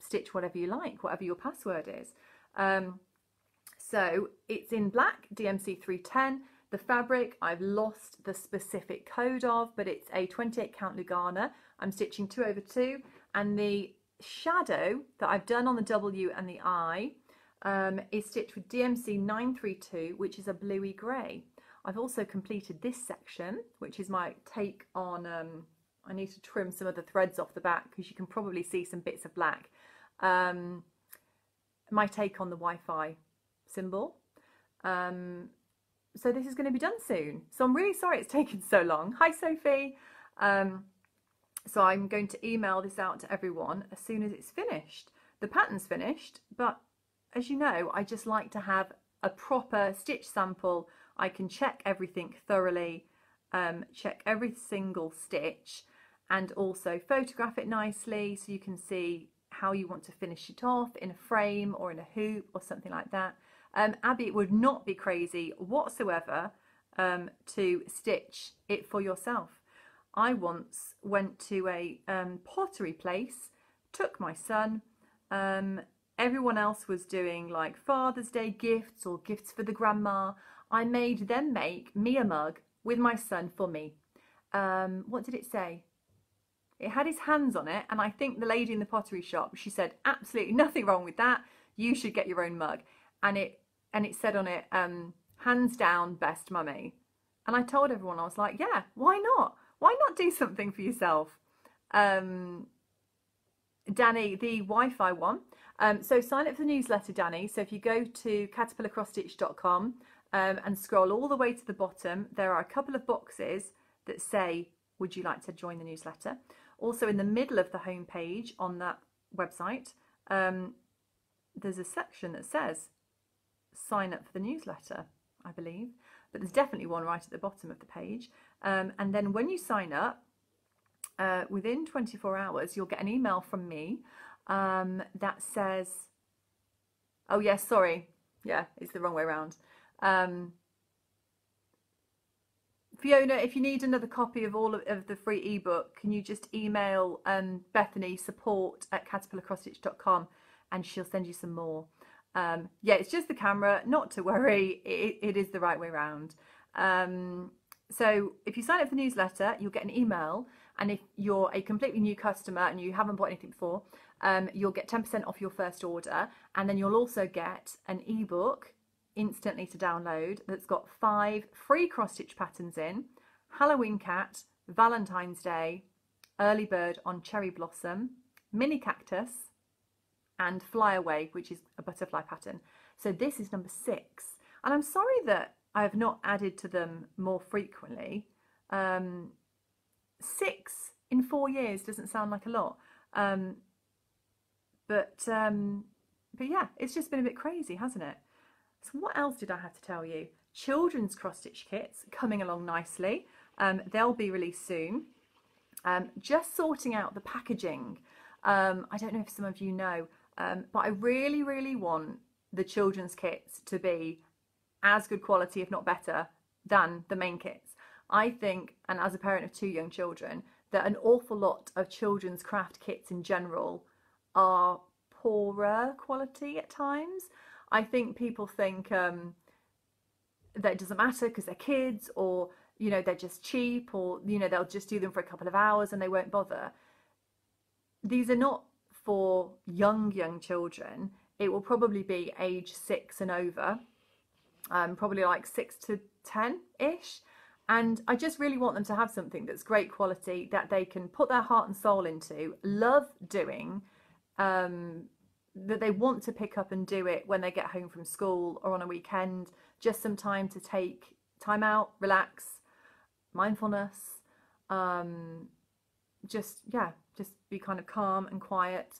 stitch whatever you like, whatever your password is. Um, so it's in black, DMC 310. The fabric, I've lost the specific code of, but it's a 28 count Lugana. I'm stitching two over two and the shadow that I've done on the W and the I um, is stitched with DMC 932, which is a bluey grey. I've also completed this section, which is my take on, um, I need to trim some of the threads off the back because you can probably see some bits of black. Um, my take on the Wi-Fi symbol. Um, so this is going to be done soon. So I'm really sorry it's taken so long. Hi Sophie. Um, so I'm going to email this out to everyone as soon as it's finished. The pattern's finished, but as you know, I just like to have a proper stitch sample. I can check everything thoroughly, um, check every single stitch and also photograph it nicely so you can see how you want to finish it off in a frame or in a hoop or something like that. Um, Abby, it would not be crazy whatsoever um, to stitch it for yourself. I once went to a um, pottery place, took my son, um, Everyone else was doing like Father's Day gifts or gifts for the grandma. I made them make me a mug with my son for me. Um, what did it say? It had his hands on it, and I think the lady in the pottery shop she said absolutely nothing wrong with that. You should get your own mug, and it and it said on it, um, hands down, best mummy. And I told everyone I was like, yeah, why not? Why not do something for yourself? Um, Danny, the Wi-Fi one. Um, so sign up for the newsletter, Danny. So if you go to caterpillarcrossstitch.com um, and scroll all the way to the bottom, there are a couple of boxes that say, would you like to join the newsletter? Also in the middle of the homepage on that website, um, there's a section that says sign up for the newsletter, I believe. But there's definitely one right at the bottom of the page. Um, and then when you sign up, uh, within 24 hours, you'll get an email from me um, that says, oh yes, sorry, yeah, it's the wrong way around. Um, Fiona, if you need another copy of all of, of the free ebook, can you just email um, Bethany support at caterpillarcrossstitch.com and she'll send you some more. Um, yeah, it's just the camera, not to worry, it, it is the right way around. Um, so if you sign up for the newsletter, you'll get an email. And if you're a completely new customer and you haven't bought anything before, um, you'll get 10% off your first order. And then you'll also get an ebook instantly to download that's got five free cross stitch patterns in Halloween Cat, Valentine's Day, Early Bird on Cherry Blossom, Mini Cactus, and Fly Away, which is a butterfly pattern. So this is number six. And I'm sorry that I have not added to them more frequently. Um, six in four years doesn't sound like a lot. Um, but um, but yeah, it's just been a bit crazy, hasn't it? So what else did I have to tell you? Children's cross stitch kits coming along nicely. Um, they'll be released soon. Um, just sorting out the packaging. Um, I don't know if some of you know, but I really, really want the children's kits to be as good quality, if not better, than the main kits. I think, and as a parent of two young children, that an awful lot of children's craft kits in general are poorer quality at times. I think people think um, that it doesn't matter because they're kids or you know they're just cheap or you know they'll just do them for a couple of hours and they won't bother. These are not for young young children. It will probably be age six and over, um, probably like six to ten ish. And I just really want them to have something that's great quality that they can put their heart and soul into, love doing, um, that they want to pick up and do it when they get home from school or on a weekend, just some time to take time out, relax, mindfulness, um, just, yeah, just be kind of calm and quiet,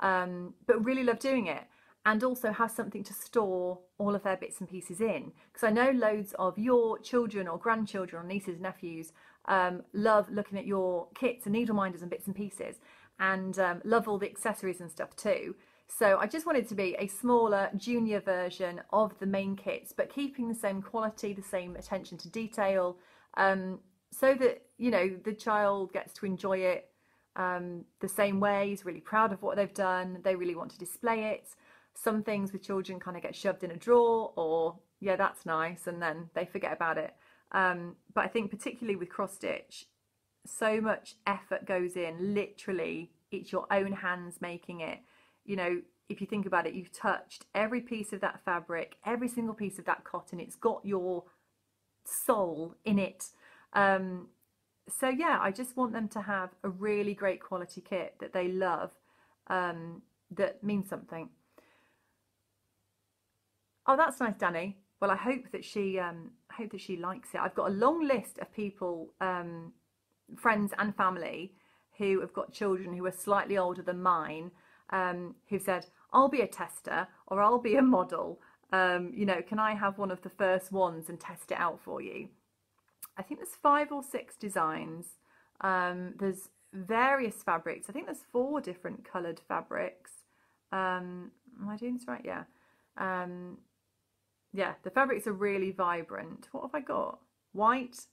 um, but really love doing it. And also have something to store all of their bits and pieces in. Because I know loads of your children or grandchildren or nieces, and nephews um, love looking at your kits and needle minders and bits and pieces and um, love all the accessories and stuff too. So I just wanted to be a smaller junior version of the main kits, but keeping the same quality, the same attention to detail, um, so that you know the child gets to enjoy it um, the same way. He's really proud of what they've done. They really want to display it. Some things with children kind of get shoved in a drawer, or yeah, that's nice, and then they forget about it. Um, but I think particularly with cross stitch, so much effort goes in. Literally, it's your own hands making it you know, if you think about it, you've touched every piece of that fabric, every single piece of that cotton. It's got your soul in it. Um, so yeah, I just want them to have a really great quality kit that they love, um, that means something. Oh, that's nice, Danny. Well, I hope that she, um, I hope that she likes it. I've got a long list of people, um, friends and family, who have got children who are slightly older than mine, um, who said, I'll be a tester or I'll be a model. Um, you know, can I have one of the first ones and test it out for you? I think there's five or six designs. Um, there's various fabrics. I think there's four different coloured fabrics. Um, am I doing this right? Yeah. Um, yeah, the fabrics are really vibrant. What have I got? White,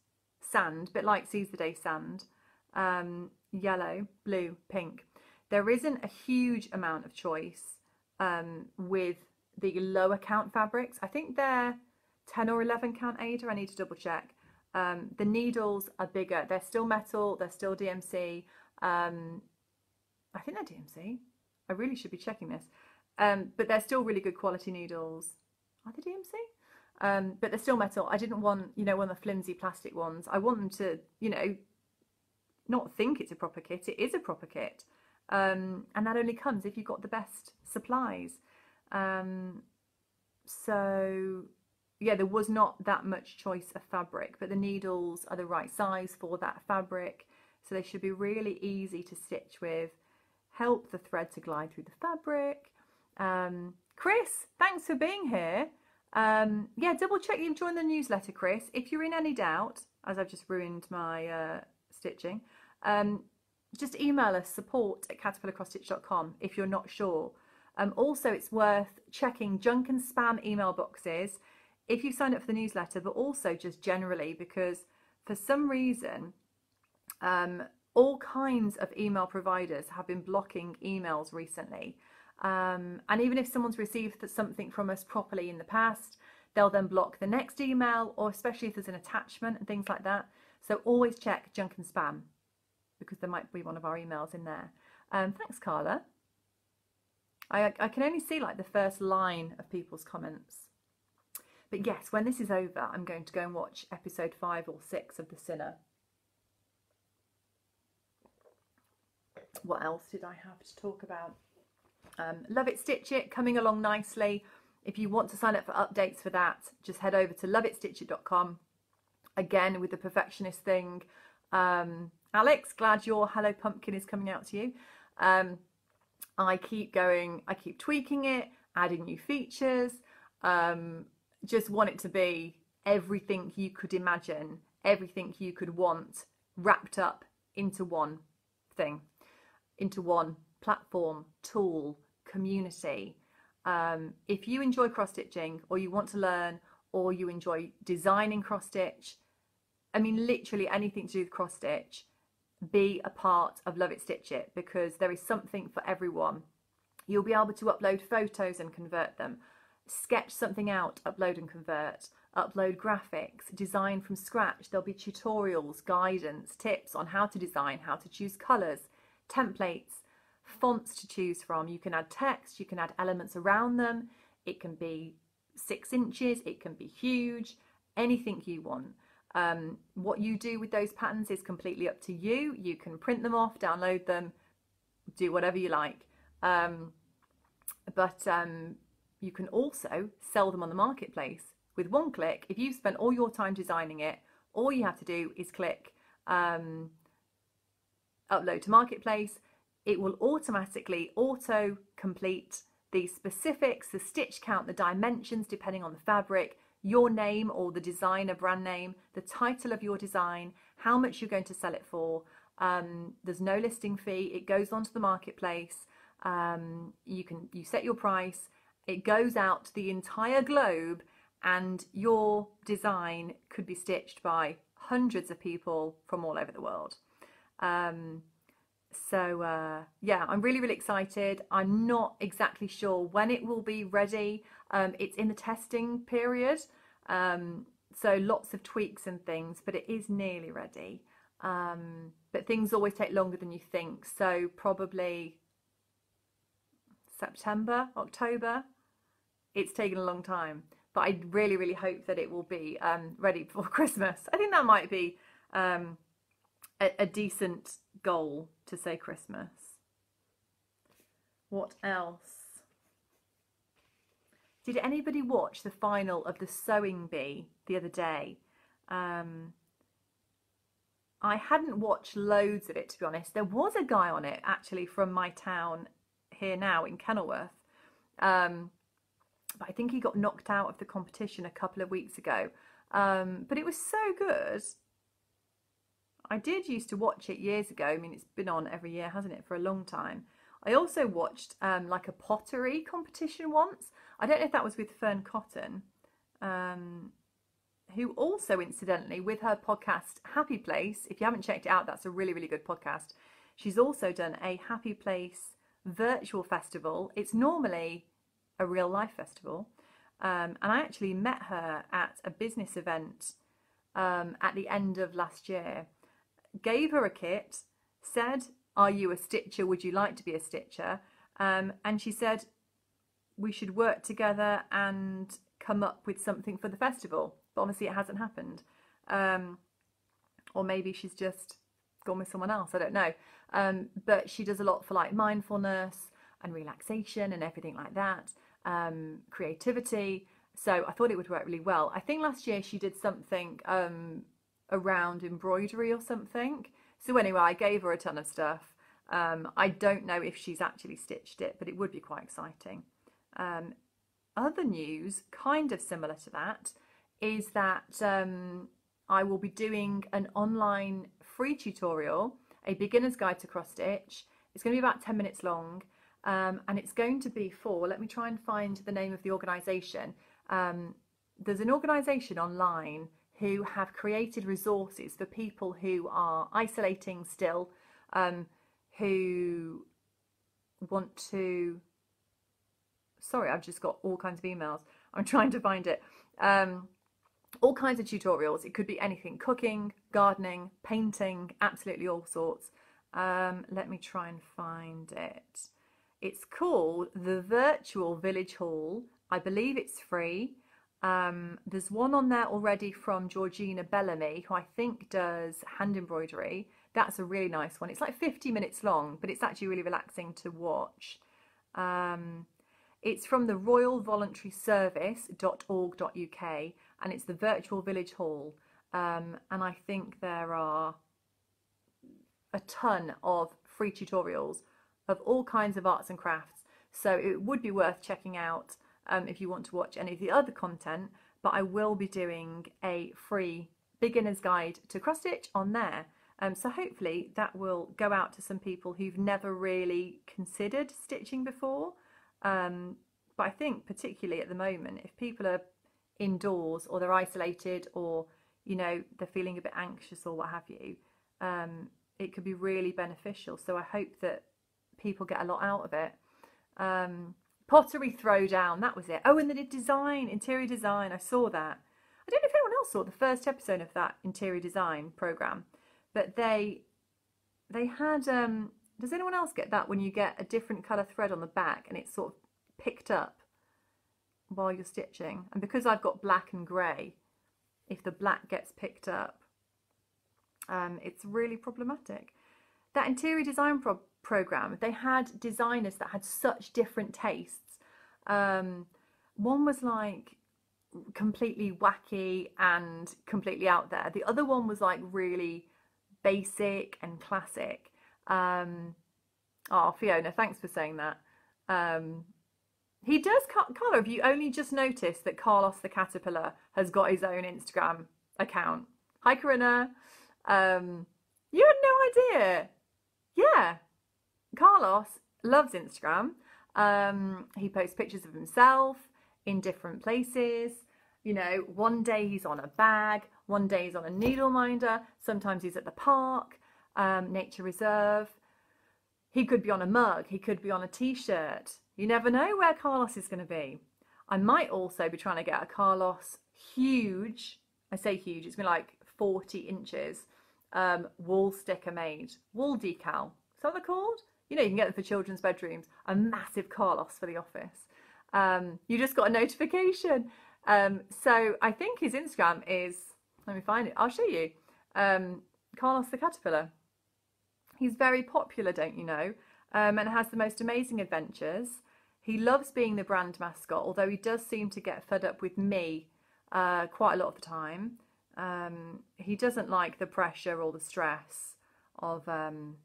sand, bit like Seize the Day sand, um, yellow, blue, pink there isn't a huge amount of choice um, with the lower count fabrics. I think they're 10 or 11 count Aida. I need to double check. Um, the needles are bigger. They're still metal. They're still DMC. Um, I think they're DMC. I really should be checking this. Um, but they're still really good quality needles. Are they DMC? Um, but they're still metal. I didn't want, you know, one of the flimsy plastic ones. I want them to, you know, not think it's a proper kit. It is a proper kit. Um, and that only comes if you've got the best supplies. Um, so yeah, there was not that much choice of fabric, but the needles are the right size for that fabric. So they should be really easy to stitch with, help the thread to glide through the fabric. Um, Chris, thanks for being here. Um, yeah, double check you've joined the newsletter, Chris. If you're in any doubt, as I've just ruined my uh, stitching, um, just email us support at caterpillarcrossstitch.com if you're not sure. Um, also, it's worth checking junk and spam email boxes if you've signed up for the newsletter, but also just generally because for some reason, um, all kinds of email providers have been blocking emails recently. Um, and even if someone's received something from us properly in the past, they'll then block the next email, or especially if there's an attachment and things like that. So always check junk and spam because there might be one of our emails in there. Um, thanks, Carla. I, I can only see like the first line of people's comments. But yes, when this is over, I'm going to go and watch episode five or six of The Sinner. What else did I have to talk about? Um, Love It Stitch It coming along nicely. If you want to sign up for updates for that, just head over to loveitstitchit.com. Again, with the perfectionist thing. Um, Alex, glad your Hello Pumpkin is coming out to you. Um, I keep going, I keep tweaking it, adding new features. Um, just want it to be everything you could imagine, everything you could want wrapped up into one thing, into one platform, tool, community. Um, if you enjoy cross stitching or you want to learn or you enjoy designing cross stitch, I mean, literally anything to do with cross stitch, be a part of Love It Stitch It because there is something for everyone. You'll be able to upload photos and convert them, sketch something out, upload and convert, upload graphics, design from scratch. There'll be tutorials, guidance, tips on how to design, how to choose colours, templates, fonts to choose from. You can add text, you can add elements around them. It can be six inches, it can be huge, anything you want. Um, what you do with those patterns is completely up to you. You can print them off, download them, do whatever you like. Um, but um, you can also sell them on the marketplace with one click. If you've spent all your time designing it, all you have to do is click um, upload to marketplace. It will automatically auto complete the specifics, the stitch count, the dimensions depending on the fabric, your name or the designer brand name, the title of your design, how much you're going to sell it for. Um, there's no listing fee. It goes onto the marketplace. Um, you can you set your price. It goes out to the entire globe, and your design could be stitched by hundreds of people from all over the world. Um, so uh, yeah, I'm really really excited. I'm not exactly sure when it will be ready. Um, it's in the testing period, um, so lots of tweaks and things, but it is nearly ready. Um, but things always take longer than you think, so probably September, October. It's taken a long time, but I really, really hope that it will be um, ready before Christmas. I think that might be um, a, a decent goal to say Christmas. What else? Did anybody watch the final of the Sewing Bee the other day? Um, I hadn't watched loads of it to be honest. There was a guy on it actually from my town here now in Kenilworth. Um, but I think he got knocked out of the competition a couple of weeks ago. Um, but it was so good. I did used to watch it years ago. I mean, it's been on every year, hasn't it, for a long time. I also watched um, like a pottery competition once. I don't know if that was with Fearne Cotton, um, who also, incidentally, with her podcast Happy Place, if you haven't checked it out, that's a really, really good podcast. She's also done a Happy Place virtual festival. It's normally a real life festival. Um, and I actually met her at a business event um, at the end of last year. Gave her a kit, said, Are you a stitcher? Would you like to be a stitcher? Um, and she said, we should work together and come up with something for the festival. But obviously, it hasn't happened. Um, or maybe she's just gone with someone else. I don't know. Um, but she does a lot for like mindfulness and relaxation and everything like that, um, creativity. So I thought it would work really well. I think last year she did something um, around embroidery or something. So anyway, I gave her a ton of stuff. Um, I don't know if she's actually stitched it, but it would be quite exciting. Um, other news, kind of similar to that, is that um, I will be doing an online free tutorial, a beginner's guide to cross stitch. It's going to be about 10 minutes long um, and it's going to be for, let me try and find the name of the organisation. Um, there's an organisation online who have created resources for people who are isolating still, um, who want to. Sorry, I've just got all kinds of emails. I'm trying to find it. Um, all kinds of tutorials. It could be anything cooking, gardening, painting, absolutely all sorts. Um, let me try and find it. It's called the Virtual Village Hall. I believe it's free. Um, there's one on there already from Georgina Bellamy, who I think does hand embroidery. That's a really nice one. It's like 50 minutes long, but it's actually really relaxing to watch. Um, it's from the Royal Voluntary Service.org.uk and it's the Virtual Village Hall. Um, and I think there are a ton of free tutorials of all kinds of arts and crafts. So it would be worth checking out um, if you want to watch any of the other content. But I will be doing a free beginner's guide to cross stitch on there. Um, so hopefully that will go out to some people who've never really considered stitching before. Um, but I think particularly at the moment, if people are indoors or they're isolated or you know they're feeling a bit anxious or what have you, um, it could be really beneficial. So I hope that people get a lot out of it. Um, pottery throwdown, that was it. Oh, and they did design, interior design. I saw that. I don't know if anyone else saw the first episode of that interior design program, but they they had. Um, does anyone else get that when you get a different color thread on the back and it's sort of picked up while you're stitching? And because I've got black and grey, if the black gets picked up, um, it's really problematic. That interior design pro program, they had designers that had such different tastes. Um, one was like completely wacky and completely out there. The other one was like really basic and classic. Um, oh, Fiona, thanks for saying that. Um, he does, Carlo, have you only just noticed that Carlos the Caterpillar has got his own Instagram account? Hi, Corinna. Um, you had no idea. Yeah. Carlos loves Instagram. Um, he posts pictures of himself in different places. You know, one day he's on a bag, one day he's on a needle minder, sometimes he's at the park, um, nature reserve. He could be on a mug, he could be on a t shirt. You never know where Carlos is going to be. I might also be trying to get a Carlos huge, I say huge, it's been like 40 inches um, wall sticker made, wall decal. Is that what they're called? You know, you can get them for children's bedrooms. A massive Carlos for the office. Um, you just got a notification. Um, so I think his Instagram is, let me find it, I'll show you. Um, Carlos the Caterpillar. He's very popular, don't you know, um, and has the most amazing adventures. He loves being the brand mascot, although he does seem to get fed up with me uh, quite a lot of the time. Um, he doesn't like the pressure or the stress of, um,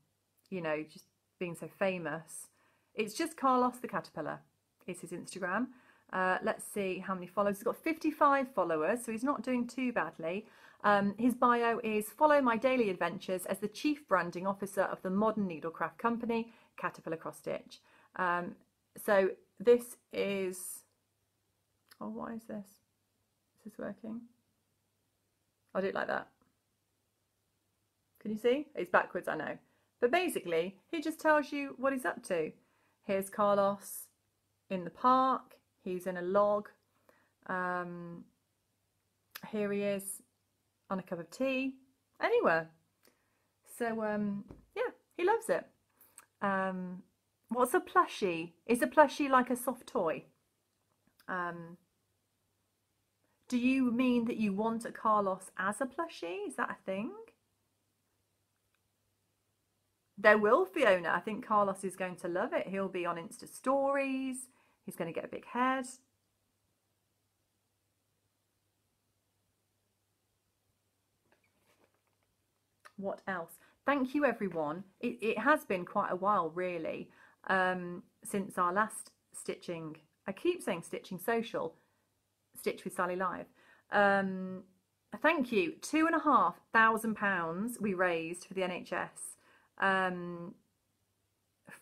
you know, just being so famous. It's just Carlos the Caterpillar, is his Instagram. Uh, let's see how many followers. He's got 55 followers, so he's not doing too badly. Um, his bio is Follow my daily adventures as the Chief Branding Officer of the modern needlecraft company, Caterpillar Cross Stitch. Um, so this is. Oh, why is this? Is this working? I'll do it like that. Can you see? It's backwards, I know. But basically, he just tells you what he's up to. Here's Carlos in the park. He's in a log. Um, here he is on a cup of tea. Anywhere. So, um, yeah, he loves it. Um, what's a plushie? Is a plushie like a soft toy? Um, do you mean that you want a Carlos as a plushie? Is that a thing? There will, Fiona. I think Carlos is going to love it. He'll be on Insta stories. He's going to get a big head. What else? Thank you, everyone. It, it has been quite a while, really, um, since our last stitching. I keep saying stitching social Stitch with Sally Live. Um, thank you. Two and a half thousand pounds we raised for the NHS um,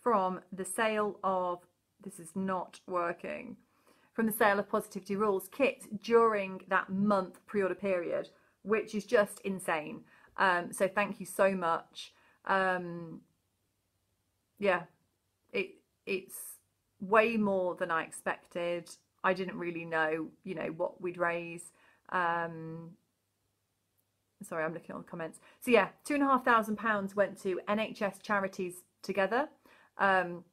from the sale of, this is not working, from the sale of Positivity Rules kits during that month pre-order period which is just insane. Um, so thank you so much. Um, yeah, it it's way more than I expected. I didn't really know, you know, what we'd raise. Um, sorry, I'm looking on the comments. So yeah, two and a half thousand pounds went to NHS charities together um,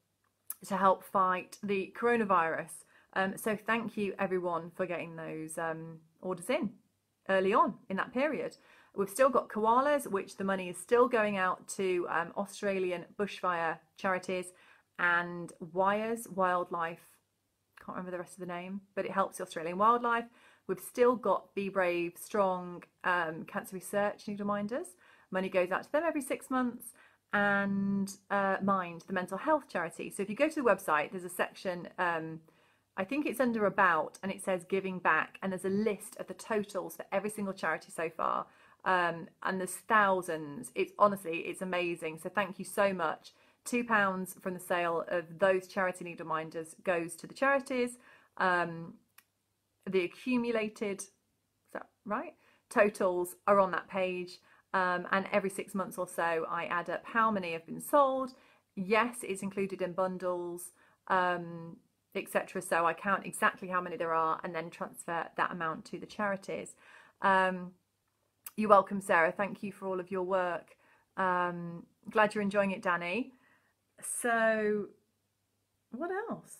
to help fight the coronavirus. Um, so thank you everyone for getting those um, orders in early on in that period. We've still got koalas, which the money is still going out to um, Australian bushfire charities and Wires Wildlife. Can't remember the rest of the name, but it helps the Australian wildlife. We've still got Be Brave, Strong, um, Cancer Research needle minders. Money goes out to them every six months. And uh, Mind, the mental health charity. So if you go to the website, there's a section, um, I think it's under About, and it says Giving Back. And there's a list of the totals for every single charity so far. Um, and there's thousands. It's honestly, it's amazing. So thank you so much. £2 from the sale of those charity needle minders goes to the charities. Um, the accumulated, is that right? Totals are on that page. Um, and every six months or so, I add up how many have been sold. Yes, it's included in bundles, um, etc. So I count exactly how many there are and then transfer that amount to the charities. Um, you're welcome, Sarah. Thank you for all of your work. Um, glad you're enjoying it, Danny. So, what else?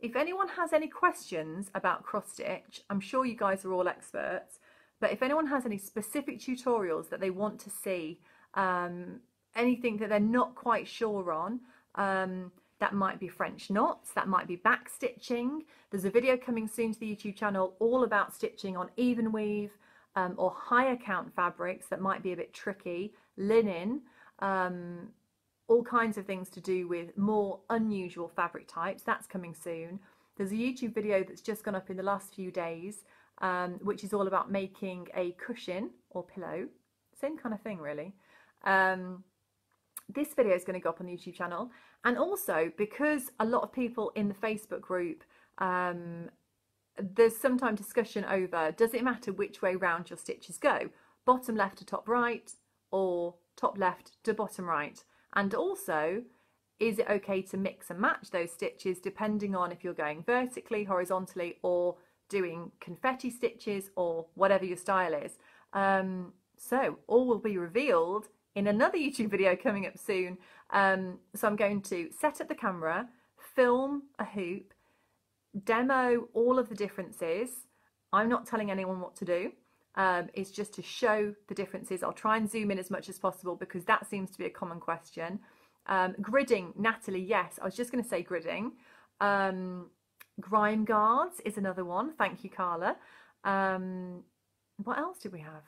If anyone has any questions about cross stitch, I'm sure you guys are all experts, but if anyone has any specific tutorials that they want to see, um, anything that they're not quite sure on, um, that might be French knots, that might be back stitching. There's a video coming soon to the YouTube channel all about stitching on even weave um, or higher count fabrics that might be a bit tricky, linen, um, all kinds of things to do with more unusual fabric types. That's coming soon. There's a YouTube video that's just gone up in the last few days, um, which is all about making a cushion or pillow. Same kind of thing, really. Um, this video is going to go up on the YouTube channel. And also, because a lot of people in the Facebook group, um, there's sometimes discussion over, does it matter which way round your stitches go? Bottom left to top right or top left to bottom right? And also, is it okay to mix and match those stitches depending on if you're going vertically, horizontally, or doing confetti stitches or whatever your style is. Um, so all will be revealed in another YouTube video coming up soon. Um, so I'm going to set up the camera, film a hoop, demo all of the differences. I'm not telling anyone what to do. Um, it's just to show the differences. I'll try and zoom in as much as possible because that seems to be a common question. Um, gridding, Natalie, yes, I was just going to say gridding. Um, grime guards is another one. Thank you, Carla. Um, what else did we have?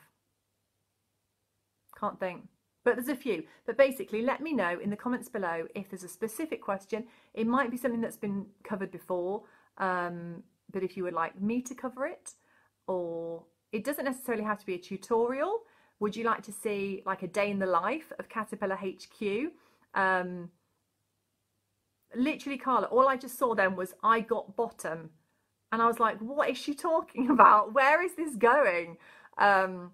Can't think. But there's a few. But basically, let me know in the comments below if there's a specific question. It might be something that's been covered before, um, but if you would like me to cover it or it doesn't necessarily have to be a tutorial. Would you like to see like a day in the life of Caterpillar HQ? Um, literally, Carla, all I just saw then was I got bottom. And I was like, what is she talking about? Where is this going? Um,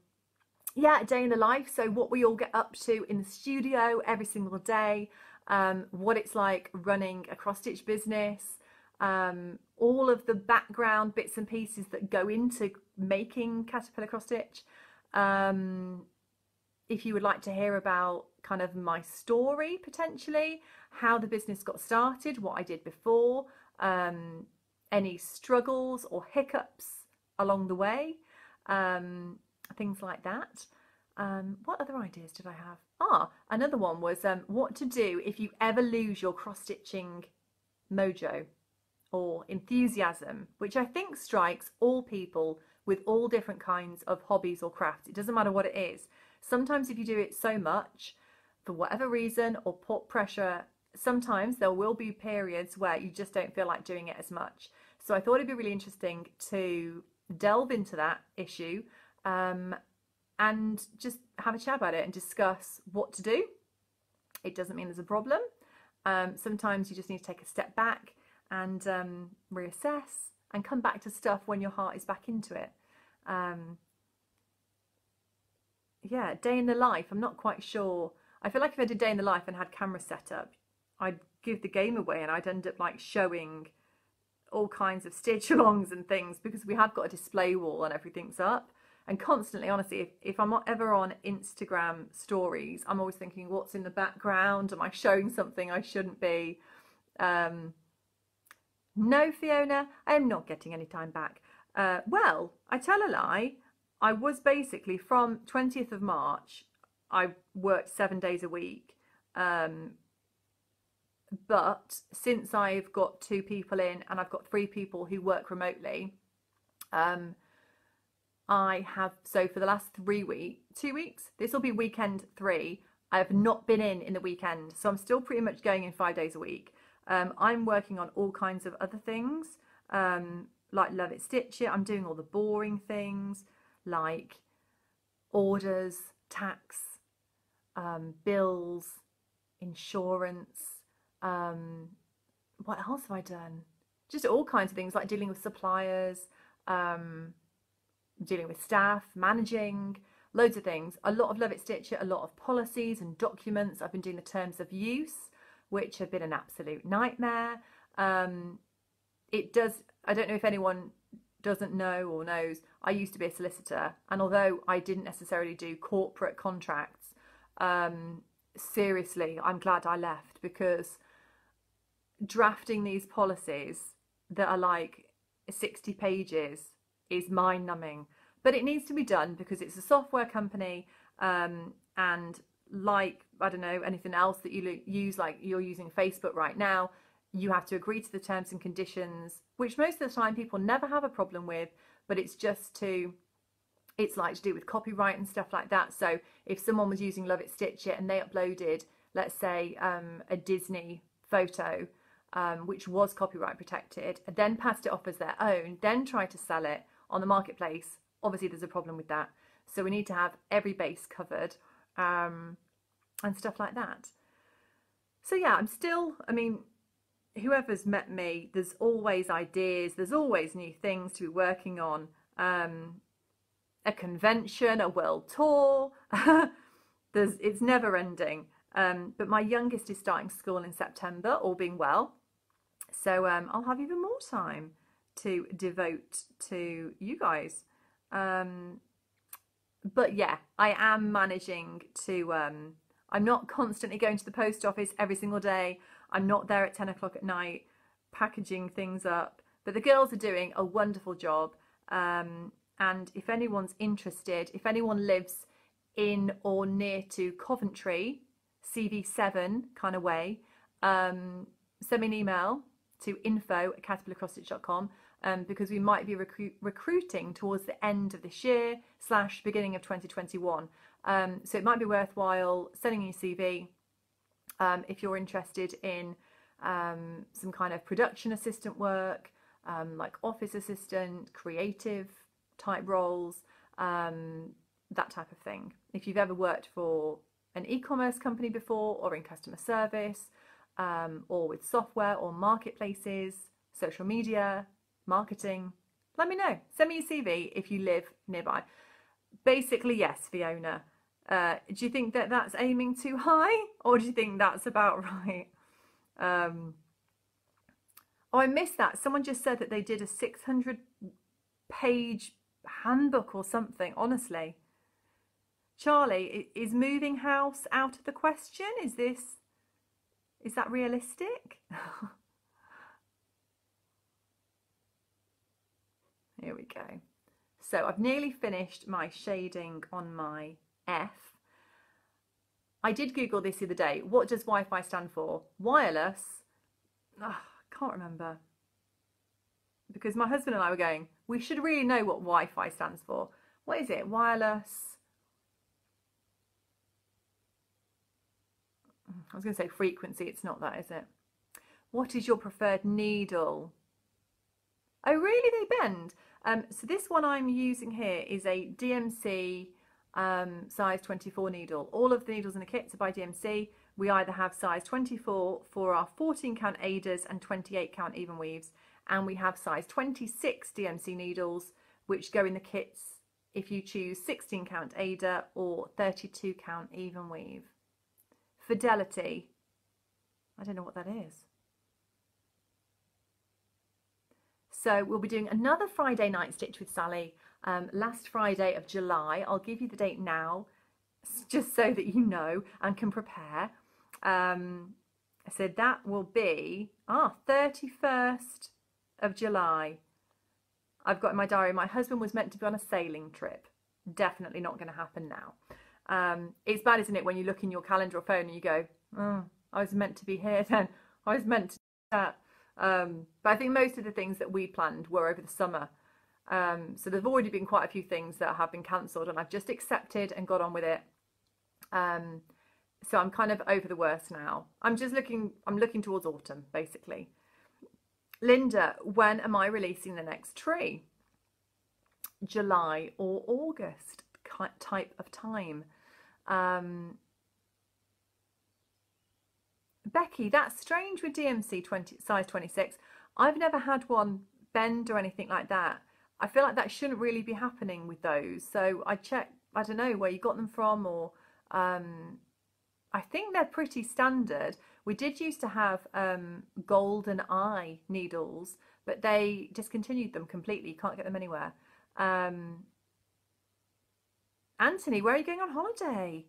yeah, a day in the life. So what we all get up to in the studio every single day, um, what it's like running a cross stitch business, um, all of the background bits and pieces that go into making Caterpillar Cross Stitch. Um, if you would like to hear about kind of my story potentially, how the business got started, what I did before, um, any struggles or hiccups along the way, um, things like that. Um, what other ideas did I have? Ah, another one was um, what to do if you ever lose your cross stitching mojo or enthusiasm, which I think strikes all people with all different kinds of hobbies or crafts. It doesn't matter what it is. Sometimes, if you do it so much, for whatever reason or put pressure, sometimes there will be periods where you just don't feel like doing it as much. So I thought it'd be really interesting to delve into that issue um, and just have a chat about it and discuss what to do. It doesn't mean there's a problem. Um, sometimes you just need to take a step back and um, reassess and come back to stuff when your heart is back into it. Um, yeah, day in the life. I'm not quite sure. I feel like if I did day in the life and had camera set up, I'd give the game away and I'd end up like showing all kinds of stitch alongs and things because we have got a display wall and everything's up. And constantly, honestly, if, if I'm not ever on Instagram stories, I'm always thinking, what's in the background? Am I showing something I shouldn't be? Um, no, Fiona, I am not getting any time back. Uh, well, I tell a lie. I was basically from 20th of March, I worked seven days a week. Um, but since I've got two people in and I've got three people who work remotely, um, I have so for the last three weeks, two weeks, this will be weekend three. I have not been in in the weekend, so I'm still pretty much going in five days a week. Um, I'm working on all kinds of other things, um, like Love It Stitch It. I'm doing all the boring things like orders, tax, um, bills, insurance. Um, what else have I done? Just all kinds of things like dealing with suppliers, um, dealing with staff, managing, loads of things. A lot of Love It Stitch It, a lot of policies and documents. I've been doing the terms of use, which have been an absolute nightmare. Um, it does, I don't know if anyone doesn't know or knows, I used to be a solicitor, and although I didn't necessarily do corporate contracts, um, seriously, I'm glad I left because drafting these policies that are like 60 pages is mind numbing. But it needs to be done because it's a software company um, and like, I don't know, anything else that you use, like you're using Facebook right now, you have to agree to the terms and conditions, which most of the time people never have a problem with, but it's just to it's like to do with copyright and stuff like that. So if someone was using Love It Stitch It and they uploaded, let's say, um, a Disney photo, um, which was copyright protected, and then passed it off as their own, then tried to sell it on the marketplace, obviously there's a problem with that. So we need to have every base covered um, and stuff like that. So yeah, I'm still, I mean, whoever's met me, there's always ideas, there's always new things to be working on. Um, a convention, a world tour. there's, it's never ending. Um, but my youngest is starting school in September, all being well. So um, I'll have even more time to devote to you guys. Um, but yeah, I am managing to. I'm not constantly going to the post office every single day. I'm not there at 10 o'clock at night packaging things up. But the girls are doing a wonderful job. Um, and if anyone's interested, if anyone lives in or near to Coventry, CV7 kind of way, um, send me an email to info at caterpillarcrossstitch.com um, because we might be recru recruiting towards the end of this year slash beginning of 2021. Um, so it might be worthwhile sending you a CV um, if you're interested in um, some kind of production assistant work, um, like office assistant, creative type roles, um, that type of thing. If you've ever worked for an e-commerce company before or in customer service um, or with software or marketplaces, social media, marketing, let me know. Send me a CV if you live nearby. Basically, yes, Fiona. Uh, do you think that that's aiming too high or do you think that's about right? Um, oh, I missed that. Someone just said that they did a 600 page handbook or something, honestly. Charlie, is moving house out of the question? Is this, is that realistic? Here we go. So I've nearly finished my shading on my F. I did Google this the other day. What does Wi-Fi stand for? Wireless. Oh, I can't remember. Because my husband and I were going, we should really know what Wi-Fi stands for. What is it? Wireless. I was going to say frequency. It's not that, is it? What is your preferred needle? Oh, really? They bend. Um, so this one I'm using here is a DMC um, size 24 needle. All of the needles in the kits are by DMC. We either have size 24 for our 14 count Aidas and 28 count even weaves, and we have size 26 DMC needles, which go in the kits if you choose 16 count Aida or 32 count even weave. Fidelity, I don't know what that is. So we'll be doing another Friday night stitch with Sally um, last Friday of July. I'll give you the date now just so that you know and can prepare. Um, so that will be ah 31st of July. I've got in my diary, my husband was meant to be on a sailing trip. Definitely not going to happen now. Um, it's bad, isn't it, when you look in your calendar or phone and you go, oh, I was meant to be here then. I was meant to do that. Um, but I think most of the things that we planned were over the summer. Um, so there've already been quite a few things that have been cancelled and I've just accepted and got on with it. Um, so I'm kind of over the worst now. I'm just looking, I'm looking towards autumn, basically. Linda, when am I releasing the next tree? July or August type of time. Um, Becky, that's strange with DMC 20, size 26. I've never had one bend or anything like that. I feel like that shouldn't really be happening with those. So I checked, I don't know where you got them from or um, I think they're pretty standard. We did used to have um, golden eye needles, but they discontinued them completely. You can't get them anywhere. Um, Anthony, where are you going on holiday?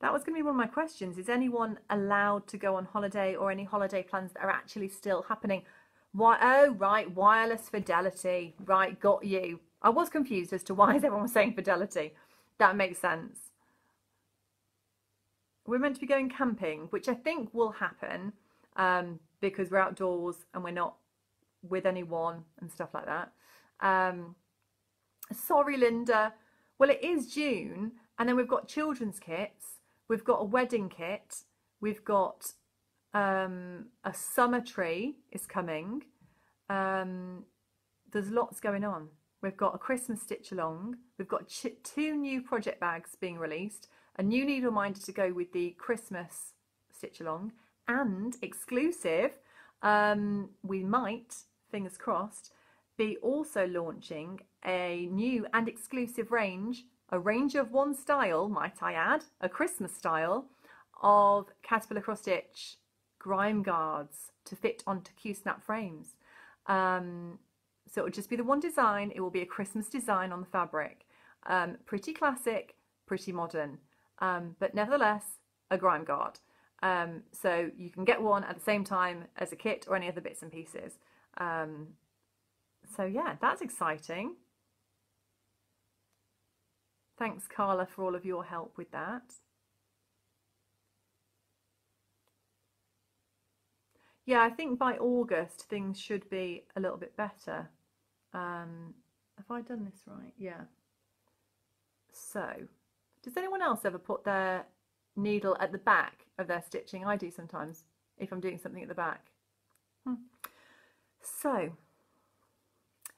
That was going to be one of my questions. Is anyone allowed to go on holiday or any holiday plans that are actually still happening? Why? Oh, right, wireless fidelity. Right, got you. I was confused as to why is everyone saying fidelity. That makes sense. We're meant to be going camping, which I think will happen um, because we're outdoors and we're not with anyone and stuff like that. Um, sorry, Linda. Well, it is June, and then we've got children's kits We've got a wedding kit. We've got um, a summer tree is coming. Um, there's lots going on. We've got a Christmas stitch along. We've got two new project bags being released. A new needle minder to go with the Christmas stitch along. And exclusive, um, we might, fingers crossed, be also launching a new and exclusive range a range of one style, might I add, a Christmas style, of Caterpillar Cross Stitch grime guards to fit onto Q-snap frames. Um, so it will just be the one design. It will be a Christmas design on the fabric. Um, pretty classic, pretty modern, um, but nevertheless a grime guard. Um, so you can get one at the same time as a kit or any other bits and pieces. Um, so yeah, that's exciting. Thanks, Carla, for all of your help with that. Yeah, I think by August things should be a little bit better. Um, have I done this right? Yeah. So, does anyone else ever put their needle at the back of their stitching? I do sometimes, if I'm doing something at the back. Hmm. So,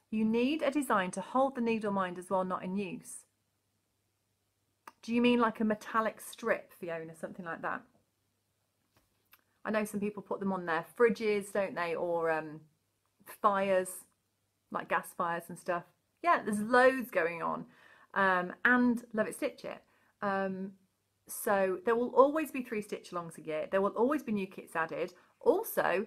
you need a design to hold the needle minders while not in use. Do you mean like a metallic strip, Fiona, something like that? I know some people put them on their fridges, don't they? Or um, fires, like gas fires and stuff. Yeah, there's loads going on. Um, and Love It Stitch It. Um, so there will always be three stitch alongs a year. There will always be new kits added. Also,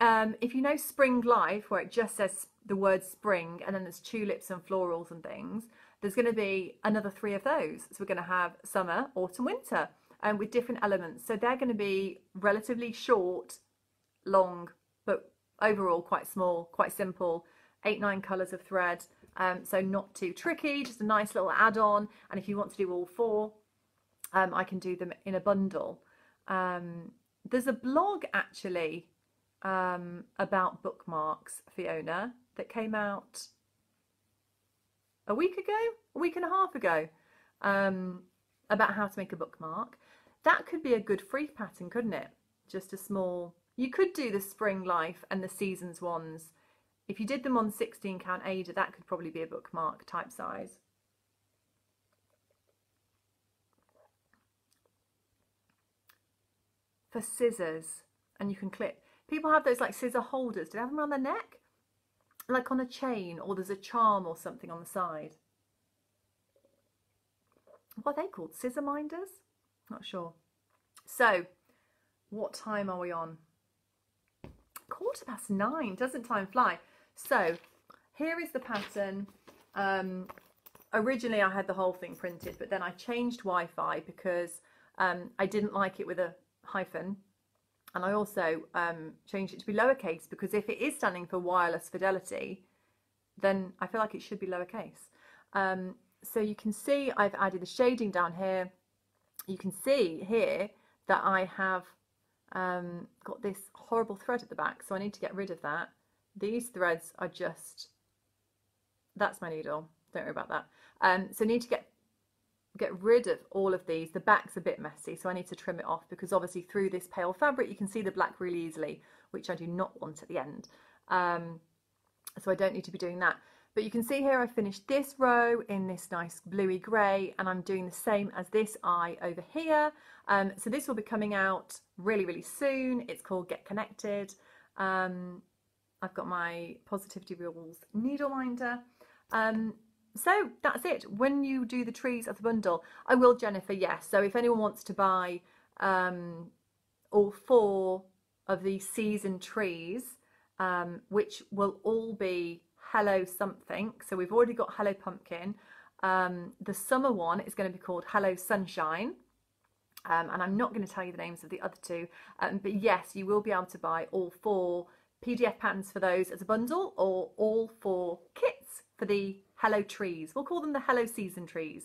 um, if you know Spring Life, where it just says the word spring and then there's tulips and florals and things, there's going to be another three of those. So we're going to have summer, autumn, winter, and um, with different elements. So they're going to be relatively short, long, but overall quite small, quite simple, eight, nine colours of thread. Um, so not too tricky, just a nice little add-on. And if you want to do all four, um, I can do them in a bundle. Um, there's a blog actually um, about bookmarks, Fiona, that came out a week ago, a week and a half ago, um, about how to make a bookmark. That could be a good free pattern, couldn't it? Just a small. You could do the spring life and the seasons ones. If you did them on 16 count Aida, that could probably be a bookmark type size. For scissors, and you can clip. People have those like scissor holders. Do they have them around their neck? Like on a chain or there's a charm or something on the side. what are they called? Scissor minders? Not sure. So, what time are we on? Quarter past nine. Doesn't time fly? So, here is the pattern. Um, originally, I had the whole thing printed, but then I changed Wi-Fi because um, I didn't like it with a hyphen. And I also um, changed it to be lowercase because if it is standing for wireless fidelity, then I feel like it should be lowercase. Um, so you can see I've added the shading down here. You can see here that I have um, got this horrible thread at the back, so I need to get rid of that. These threads are just, that's my needle, don't worry about that. Um, so I need to get get rid of all of these. The back's a bit messy, so I need to trim it off because obviously through this pale fabric you can see the black really easily, which I do not want at the end. Um, so I don't need to be doing that. But you can see here I finished this row in this nice bluey grey and I'm doing the same as this eye over here. Um, so this will be coming out really, really soon. It's called Get Connected. Um, I've got my Positivity Rules needle minder. Um, so that's it. When you do the trees as a bundle, I will, Jennifer, yes. So if anyone wants to buy um, all four of these season trees, um, which will all be Hello something. So we've already got Hello Pumpkin. Um, the summer one is going to be called Hello Sunshine. Um, and I'm not going to tell you the names of the other two. Um, but yes, you will be able to buy all four PDF patterns for those as a bundle or all four kits for the Hello Trees. We'll call them the Hello Season Trees.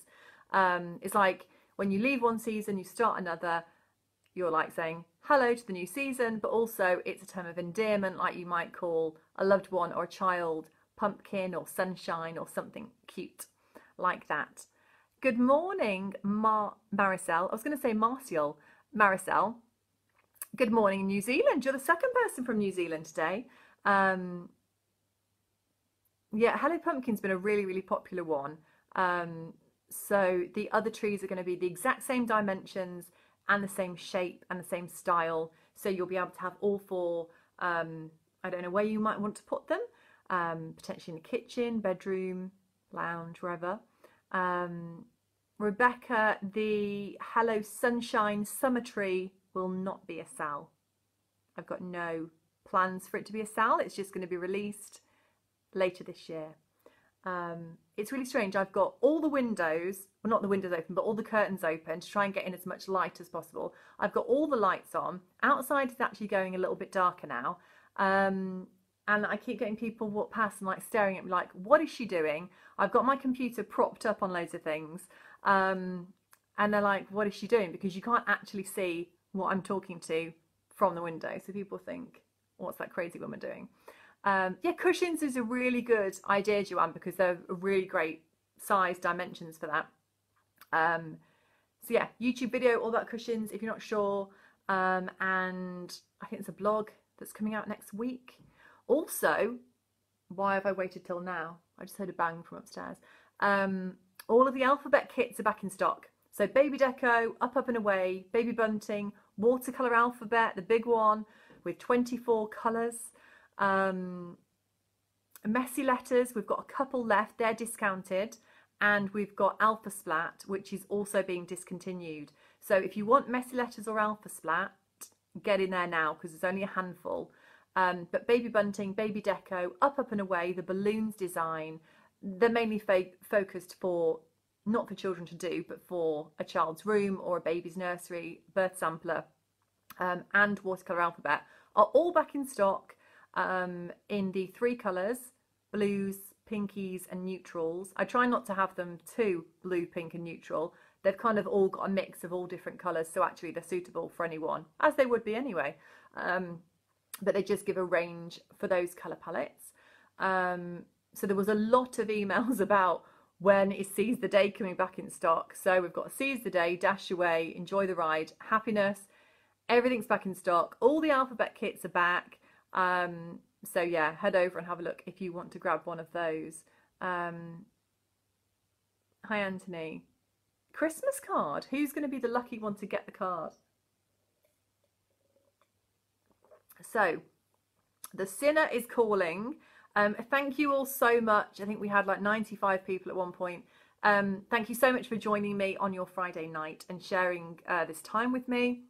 Um, it's like when you leave one season, you start another, you're like saying hello to the new season, but also it's a term of endearment, like you might call a loved one or a child pumpkin or sunshine or something cute like that. Good morning, Mar Maricel. I was going to say Martial. Maricel. Good morning, New Zealand. You're the second person from New Zealand today. Um, yeah, Hello Pumpkin's been a really, really popular one. Um, so the other trees are going to be the exact same dimensions and the same shape and the same style. So you'll be able to have all four. Um, I don't know where you might want to put them. Um, potentially in the kitchen, bedroom, lounge, wherever. Um, Rebecca, the Hello Sunshine Summer Tree will not be a SAL. I've got no plans for it to be a SAL. It's just going to be released later this year. Um, it's really strange. I've got all the windows, well, not the windows open, but all the curtains open to try and get in as much light as possible. I've got all the lights on. Outside is actually going a little bit darker now. Um, and I keep getting people walk past and like staring at me like, what is she doing? I've got my computer propped up on loads of things. Um, and they're like, what is she doing? Because you can't actually see what I'm talking to from the window. So people think, what's that crazy woman doing? Um, yeah, cushions is a really good idea, Joanne, because they're really great size dimensions for that. Um, so yeah, YouTube video all about cushions if you're not sure. Um, and I think it's a blog that's coming out next week. Also, why have I waited till now? I just heard a bang from upstairs. Um, all of the alphabet kits are back in stock. So Baby Deco, Up Up and Away, Baby Bunting, Watercolour Alphabet, the big one with 24 colours. Um, messy letters, we've got a couple left, they're discounted. And we've got Alpha Splat, which is also being discontinued. So if you want messy letters or Alpha Splat, get in there now because there's only a handful. Um, but Baby Bunting, Baby Deco, Up Up and Away, the balloons design, they're mainly focused for not for children to do, but for a child's room or a baby's nursery, birth sampler, um, and watercolour alphabet are all back in stock um, in the three colours blues, pinkies, and neutrals. I try not to have them too blue, pink, and neutral. They've kind of all got a mix of all different colours, so actually they're suitable for anyone, as they would be anyway. Um, but they just give a range for those colour palettes. Um, so there was a lot of emails about when is Seize the Day coming back in stock. So we've got Seize the Day, Dash Away, Enjoy the Ride, Happiness. Everything's back in stock. All the alphabet kits are back. Um, so yeah, head over and have a look if you want to grab one of those. Um, hi, Anthony. Christmas card. Who's going to be the lucky one to get the card? So, the sinner is calling. Um, thank you all so much. I think we had like 95 people at one point Um, thank you so much for joining me on your Friday night and sharing uh, this time with me.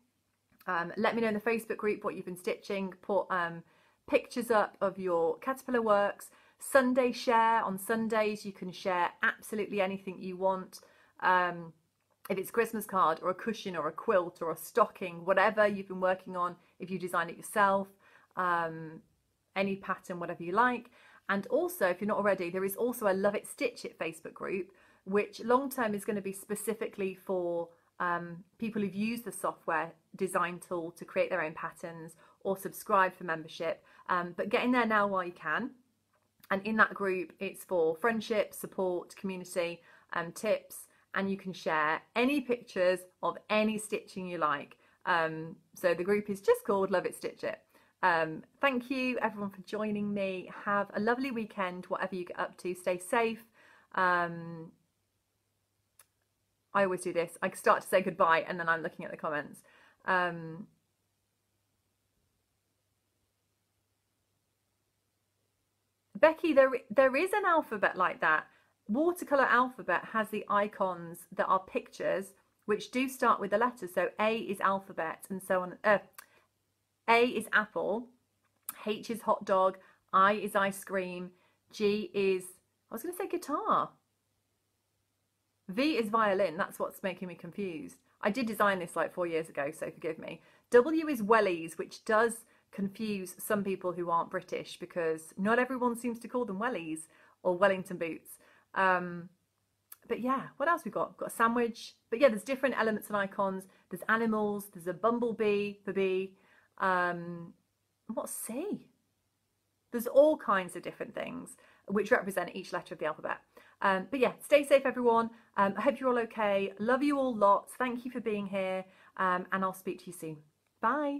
Um, let me know in the Facebook group what you've been stitching. Put um, pictures up of your caterpillar works. Sunday share. On Sundays, you can share absolutely anything you want. Um, if it's Christmas card or a cushion or a quilt or a stocking, whatever you've been working on, if you design it yourself, um, any pattern, whatever you like. And also, if you're not already, there is also a Love It Stitch It Facebook group, which long term is going to be specifically for um, people who've used the software design tool to create their own patterns or subscribe for membership. Um, but get in there now while you can. And in that group, it's for friendship, support, community, um, tips, and you can share any pictures of any stitching you like. Um, so the group is just called Love It Stitch It. Um, thank you everyone for joining me. Have a lovely weekend, whatever you get up to. Stay safe. Um, I always do this. I start to say goodbye and then I'm looking at the comments. Um, Becky, there there is an alphabet like that. Watercolor alphabet has the icons that are pictures which do start with the letters. So A is alphabet and so on. Uh, a is apple, H is hot dog, I is ice cream, G is I was going to say guitar. V is violin. That's what's making me confused. I did design this like four years ago, so forgive me. W is wellies, which does confuse some people who aren't British because not everyone seems to call them wellies or Wellington boots. Um, but yeah, what else we got? We've got a sandwich. But yeah, there's different elements and icons. There's animals. There's a bumblebee for bee. Um, what's C? There's all kinds of different things which represent each letter of the alphabet. Um, but yeah, stay safe, everyone. Um, I hope you're all okay. Love you all lots. Thank you for being here. Um, and I'll speak to you soon. Bye.